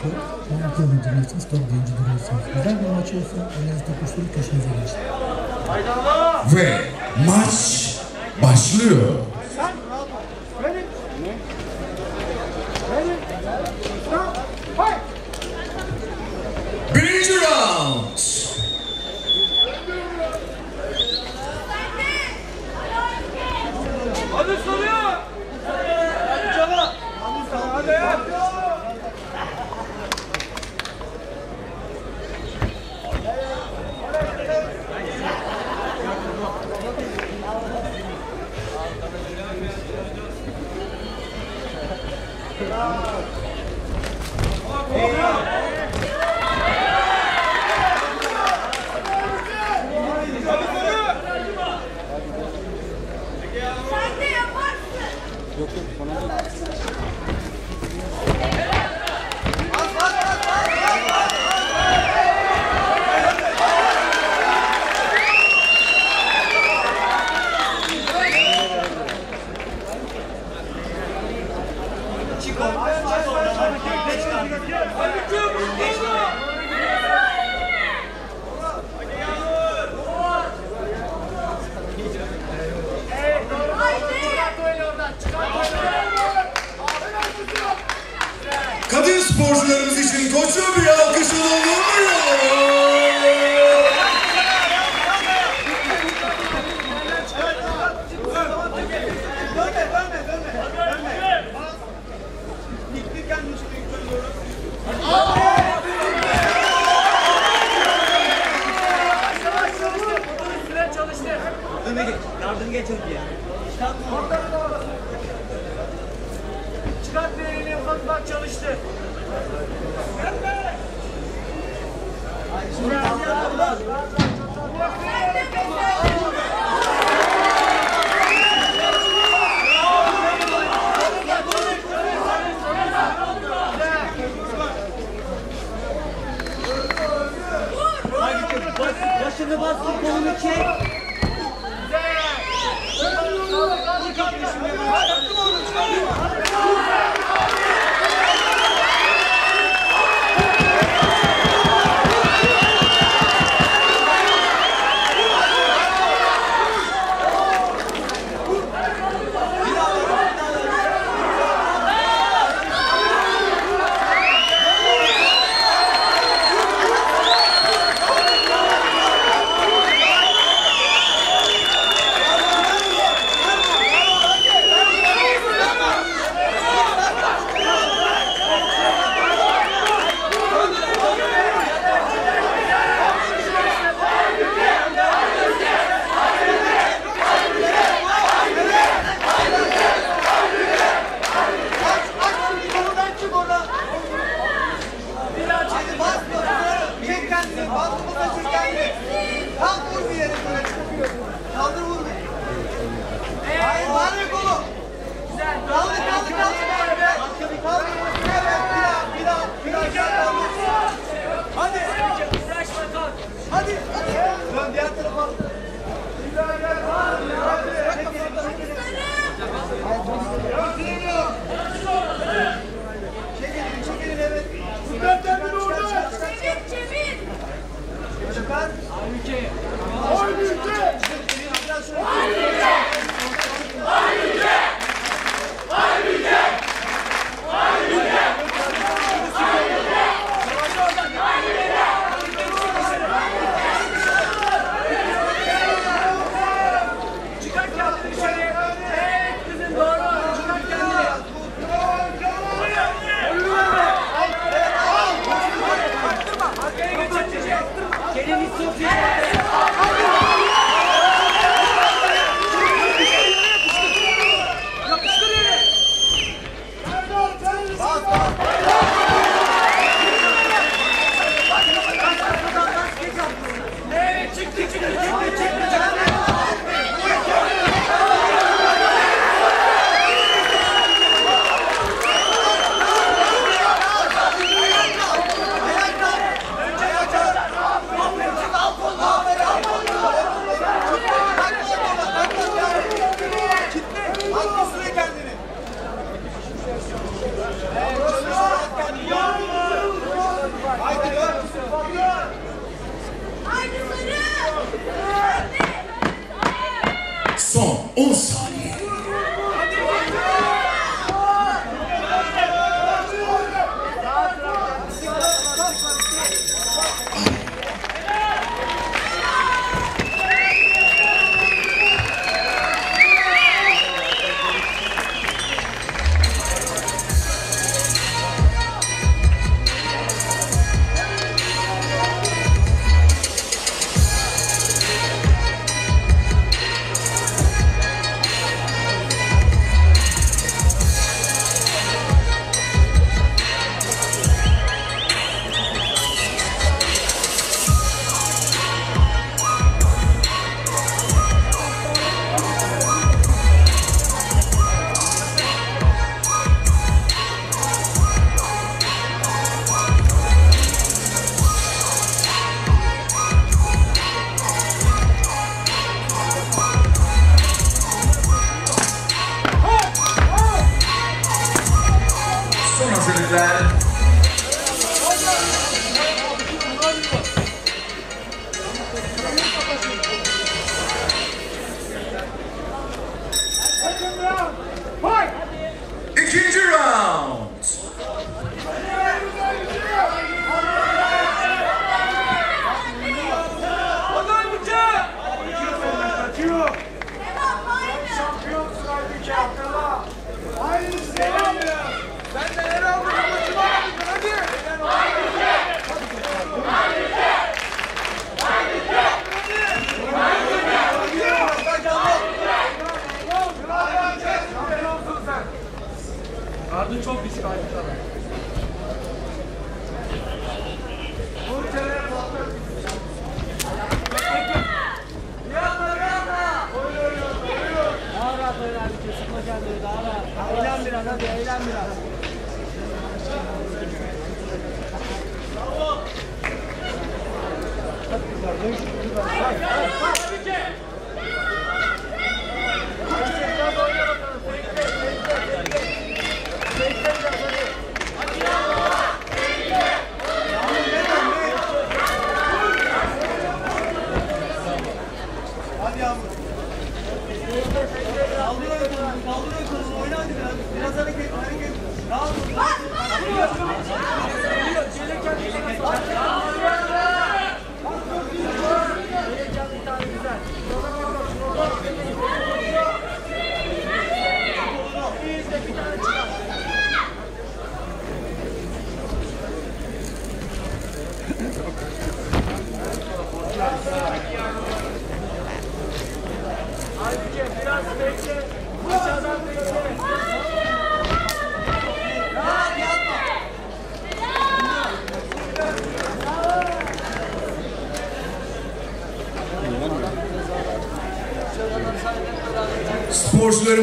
yok. 12 yıl duruyorsunuz. Top genci duruyorsunuz. Güzel bir maç olsun. Elinizi tokuşturup köşenize geçin. Ve maç başlıyor. Birinci round.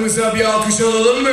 Sporcularımıza bir alkış alalım mı?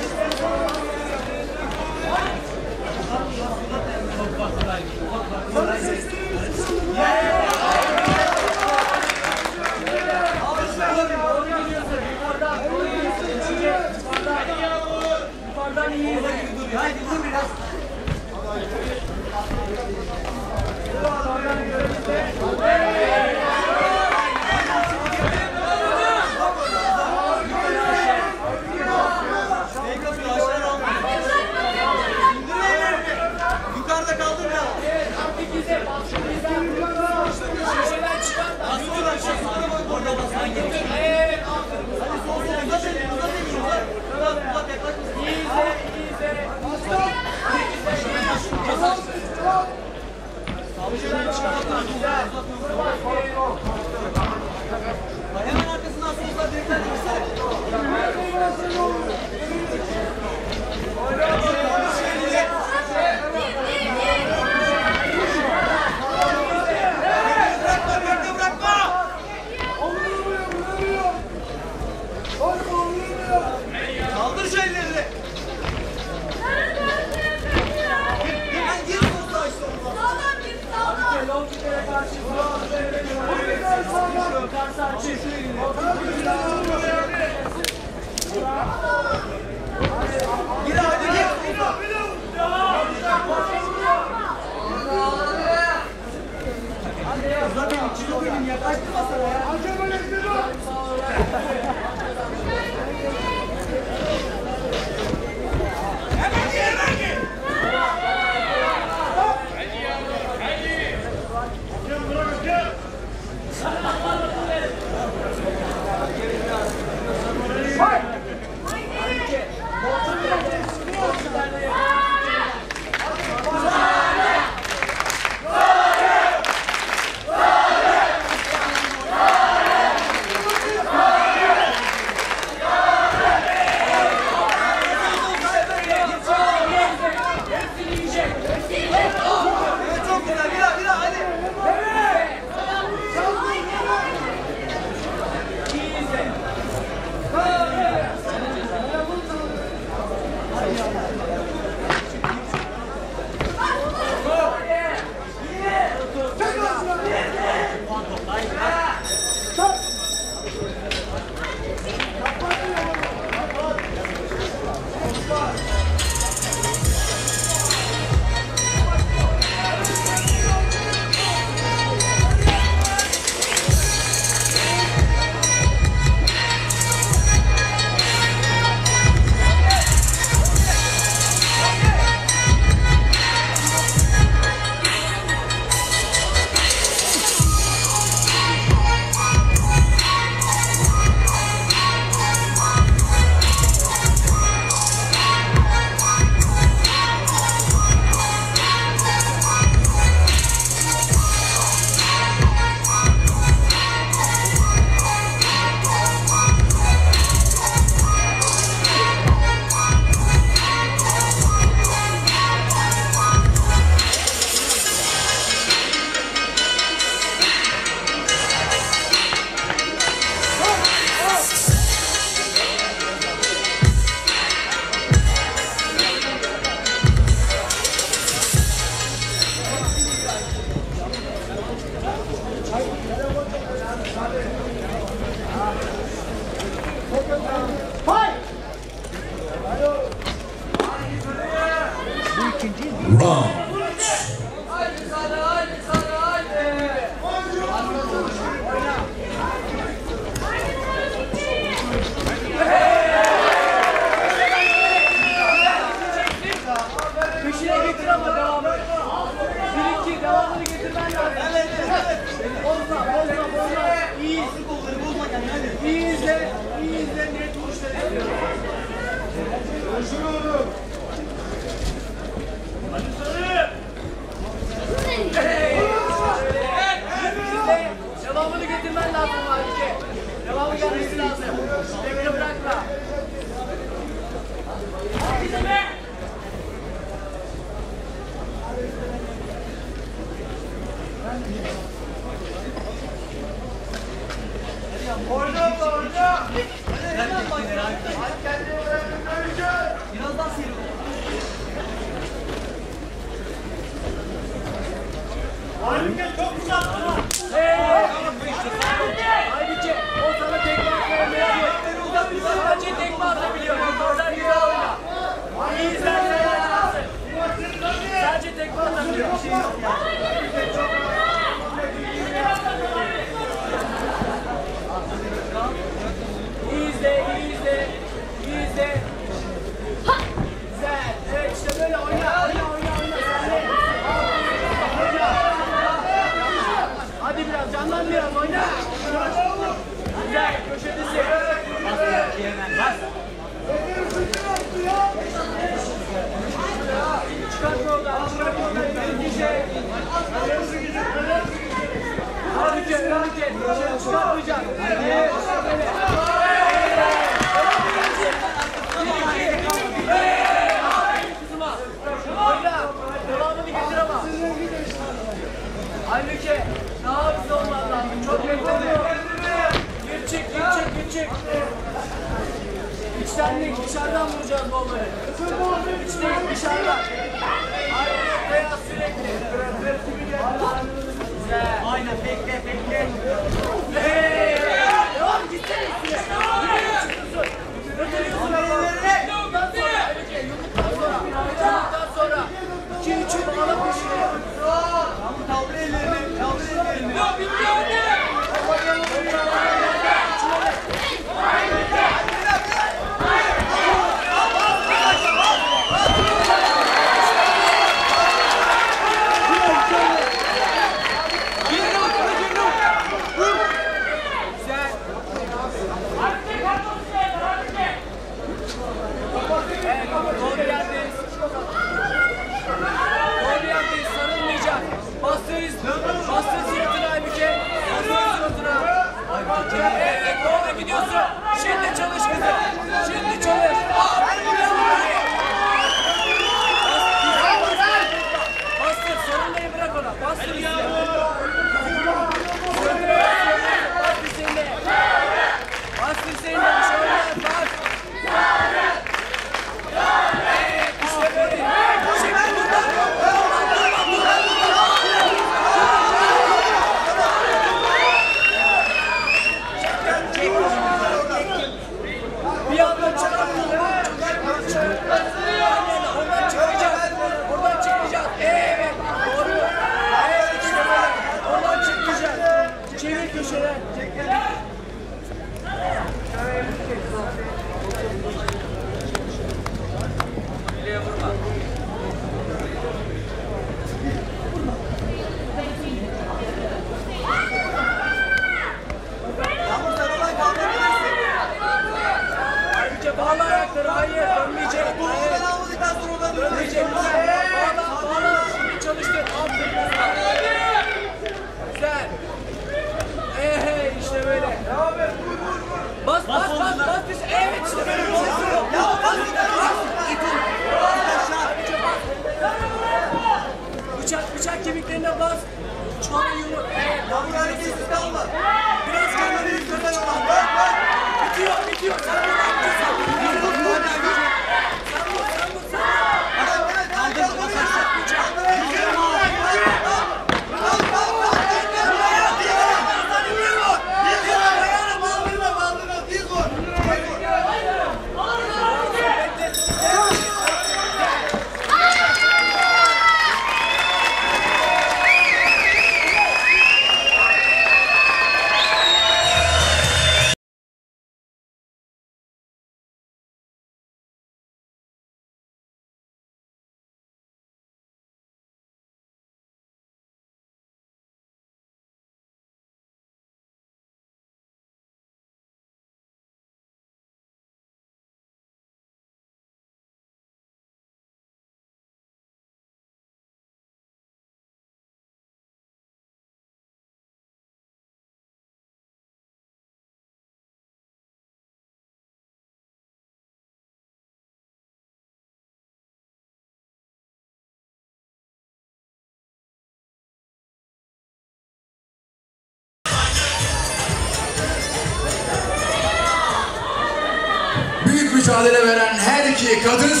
Her iki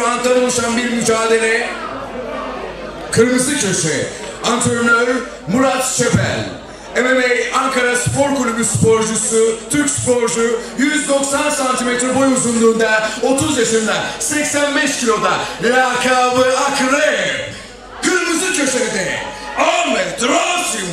dakikalık 3 rounddan oluşan bir mücadele. Kırmızı köşe antrenör Murat Çepel. MMA Ankara Spor Kulübü sporcusu, Türk sporcu, 190 santimetre boy uzunluğunda, 30 yaşında, 85 kiloda, lakabı Akrep. Kırmızı köşede, Ahmet Rasim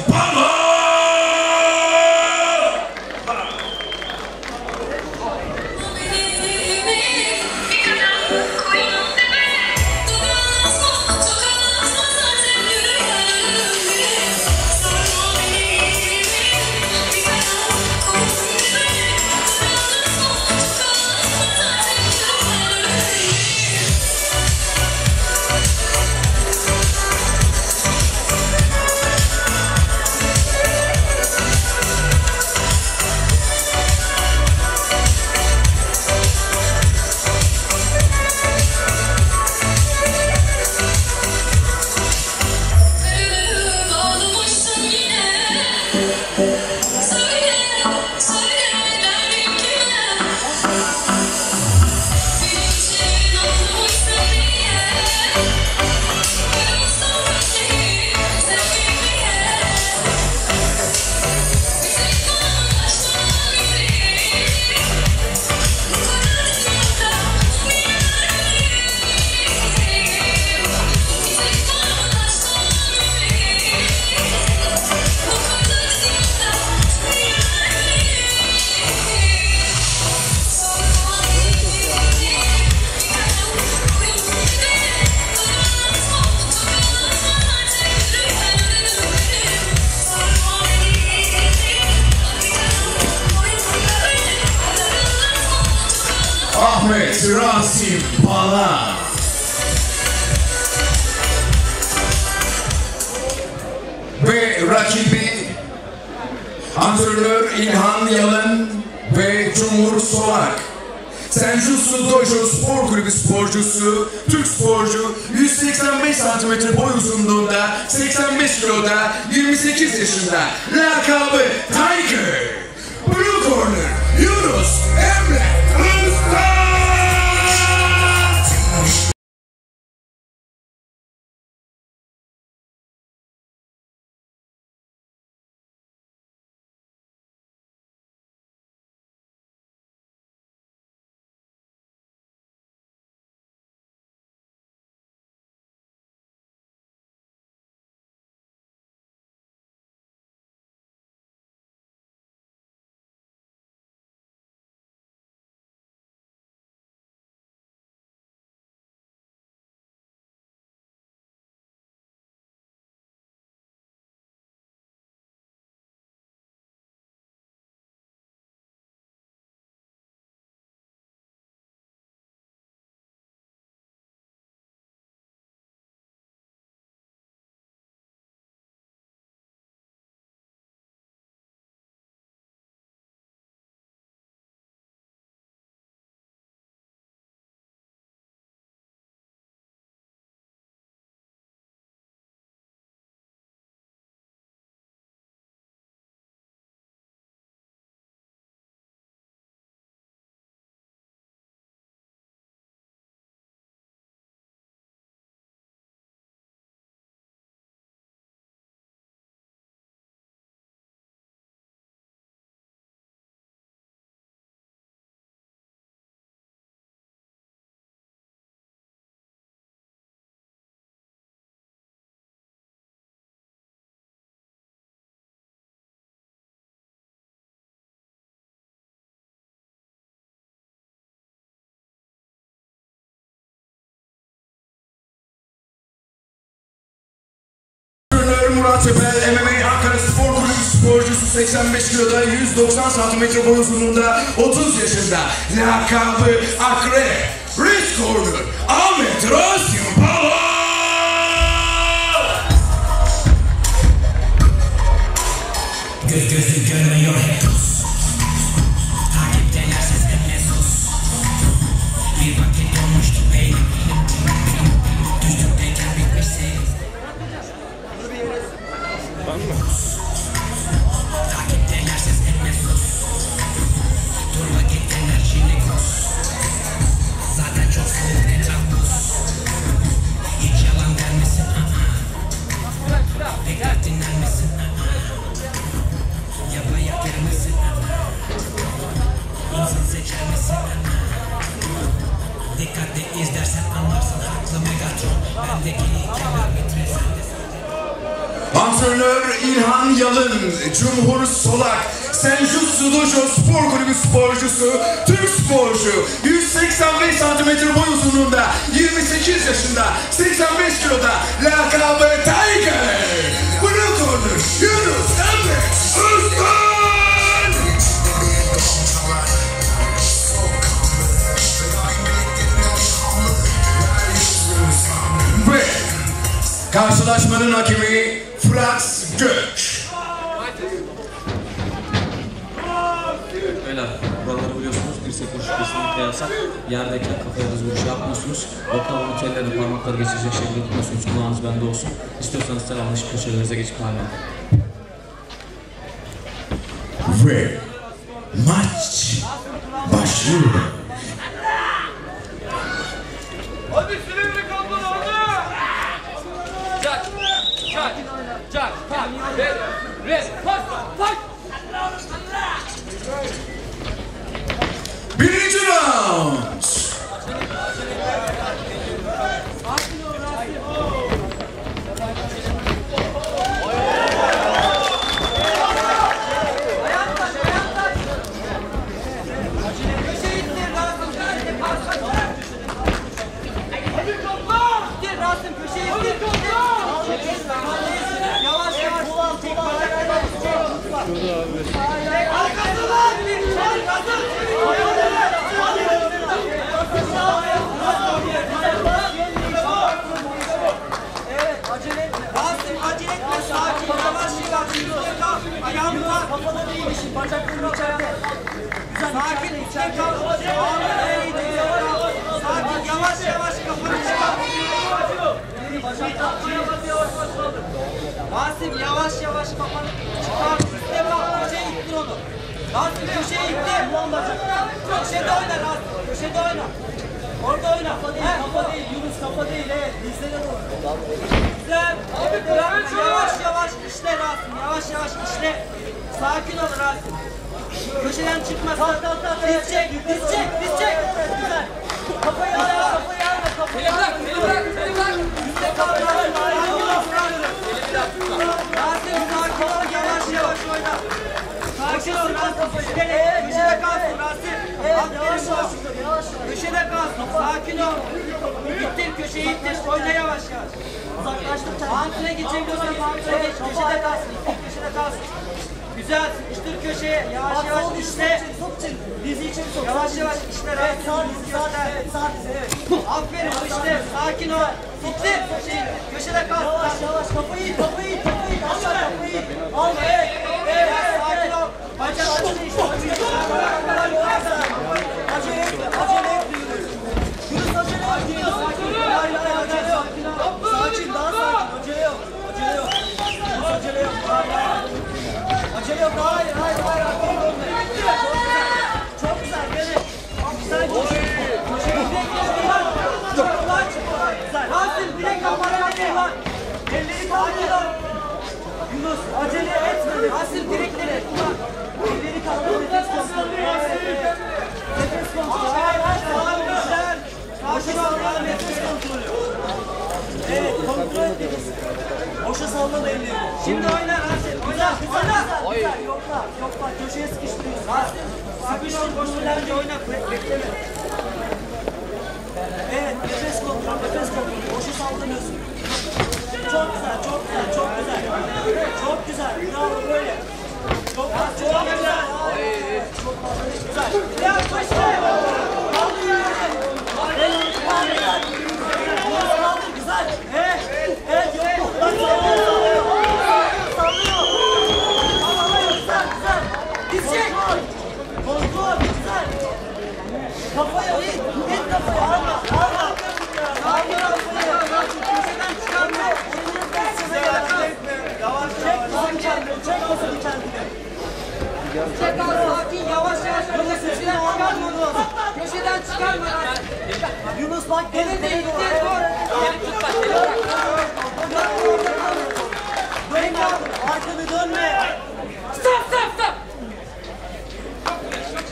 Murat Tepel, MMA Ankara Spor Kulübü sporcusu 85 kiloda, 190 santimetre boy uzunluğunda, 30 yaşında. Lakabı Akrep, Risk Corner, Ahmet Rasim Pala. Göz gözü görmüyor hep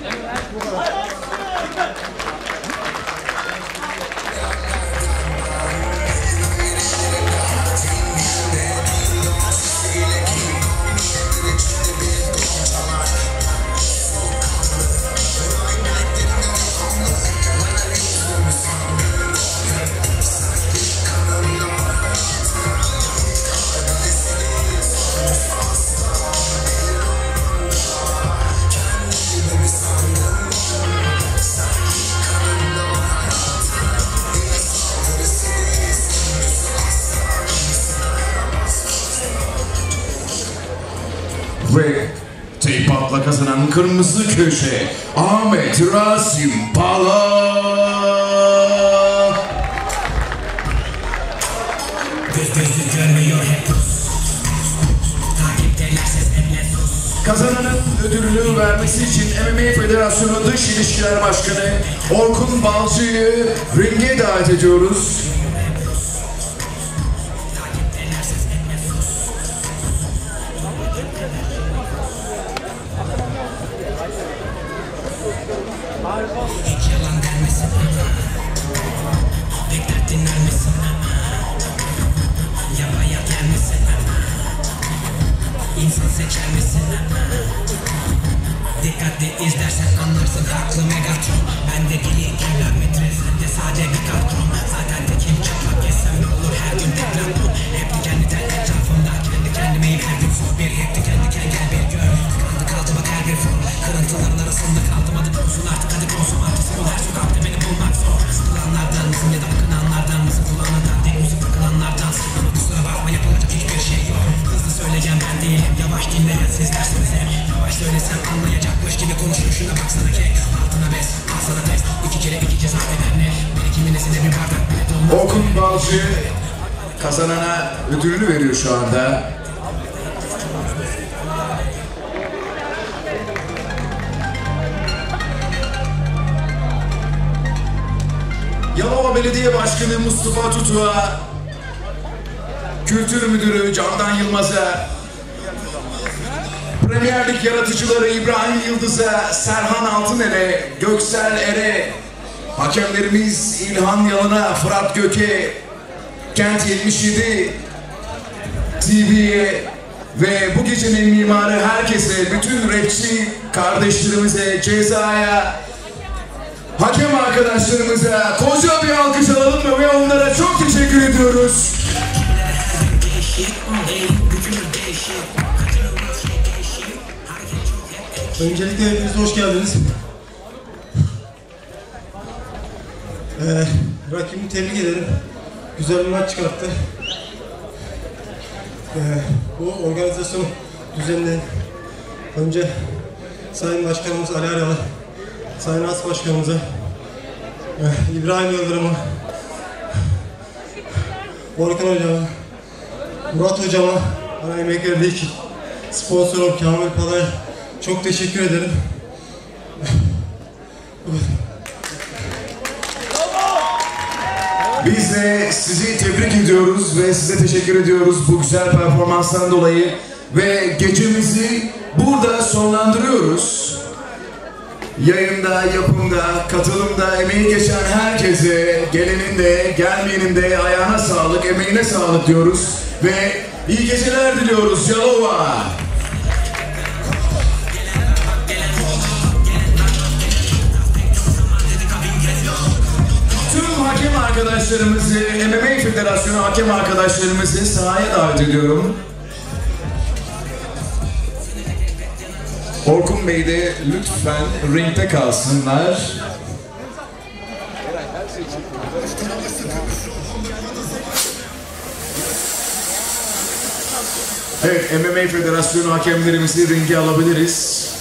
早くしろよ! Kırmızı köşe Ahmet Rasim Pala. Kazananın ödülünü vermesi için MMA Federasyonu Dış İlişkiler Başkanı Orkun Balcı'yı ringe davet ediyoruz. Hakemlerimiz İlhan Yalın'a, Fırat Göke, Kent 77 TV'ye ve bu gecenin mimarı herkese, bütün rapçi kardeşlerimize, Ceza'ya, hakem arkadaşlarımıza koca bir alkış alalım mı ve onlara çok teşekkür ediyoruz. Öncelikle hepiniz hoş geldiniz. Ee, rakibimi tebrik ederim. Güzel bir maç çıkarttı. Ee, bu organizasyon düzenleyen önce Sayın Başkanımız Ali Aralı, Sayın As Başkanımıza, eh, İbrahim Yıldırım'a, Volkan Hocama, Murat Hocama, bana emek verdiği için sponsorum Kamil Pala'ya çok teşekkür ederim. Sizi tebrik ediyoruz ve size teşekkür ediyoruz bu güzel performanstan dolayı ve gecemizi burada sonlandırıyoruz. Yayında, yapımda, katılımda emeği geçen herkese, gelenin de, gelmeyenin de ayağına sağlık, emeğine sağlık diyoruz ve iyi geceler diliyoruz Yalova. Arkadaşlarımızı, MMA Federasyonu hakem arkadaşlarımızı sahaya davet ediyorum. Orkun Bey de lütfen ringde kalsınlar. Evet, MMA Federasyonu hakemlerimizi ringe alabiliriz.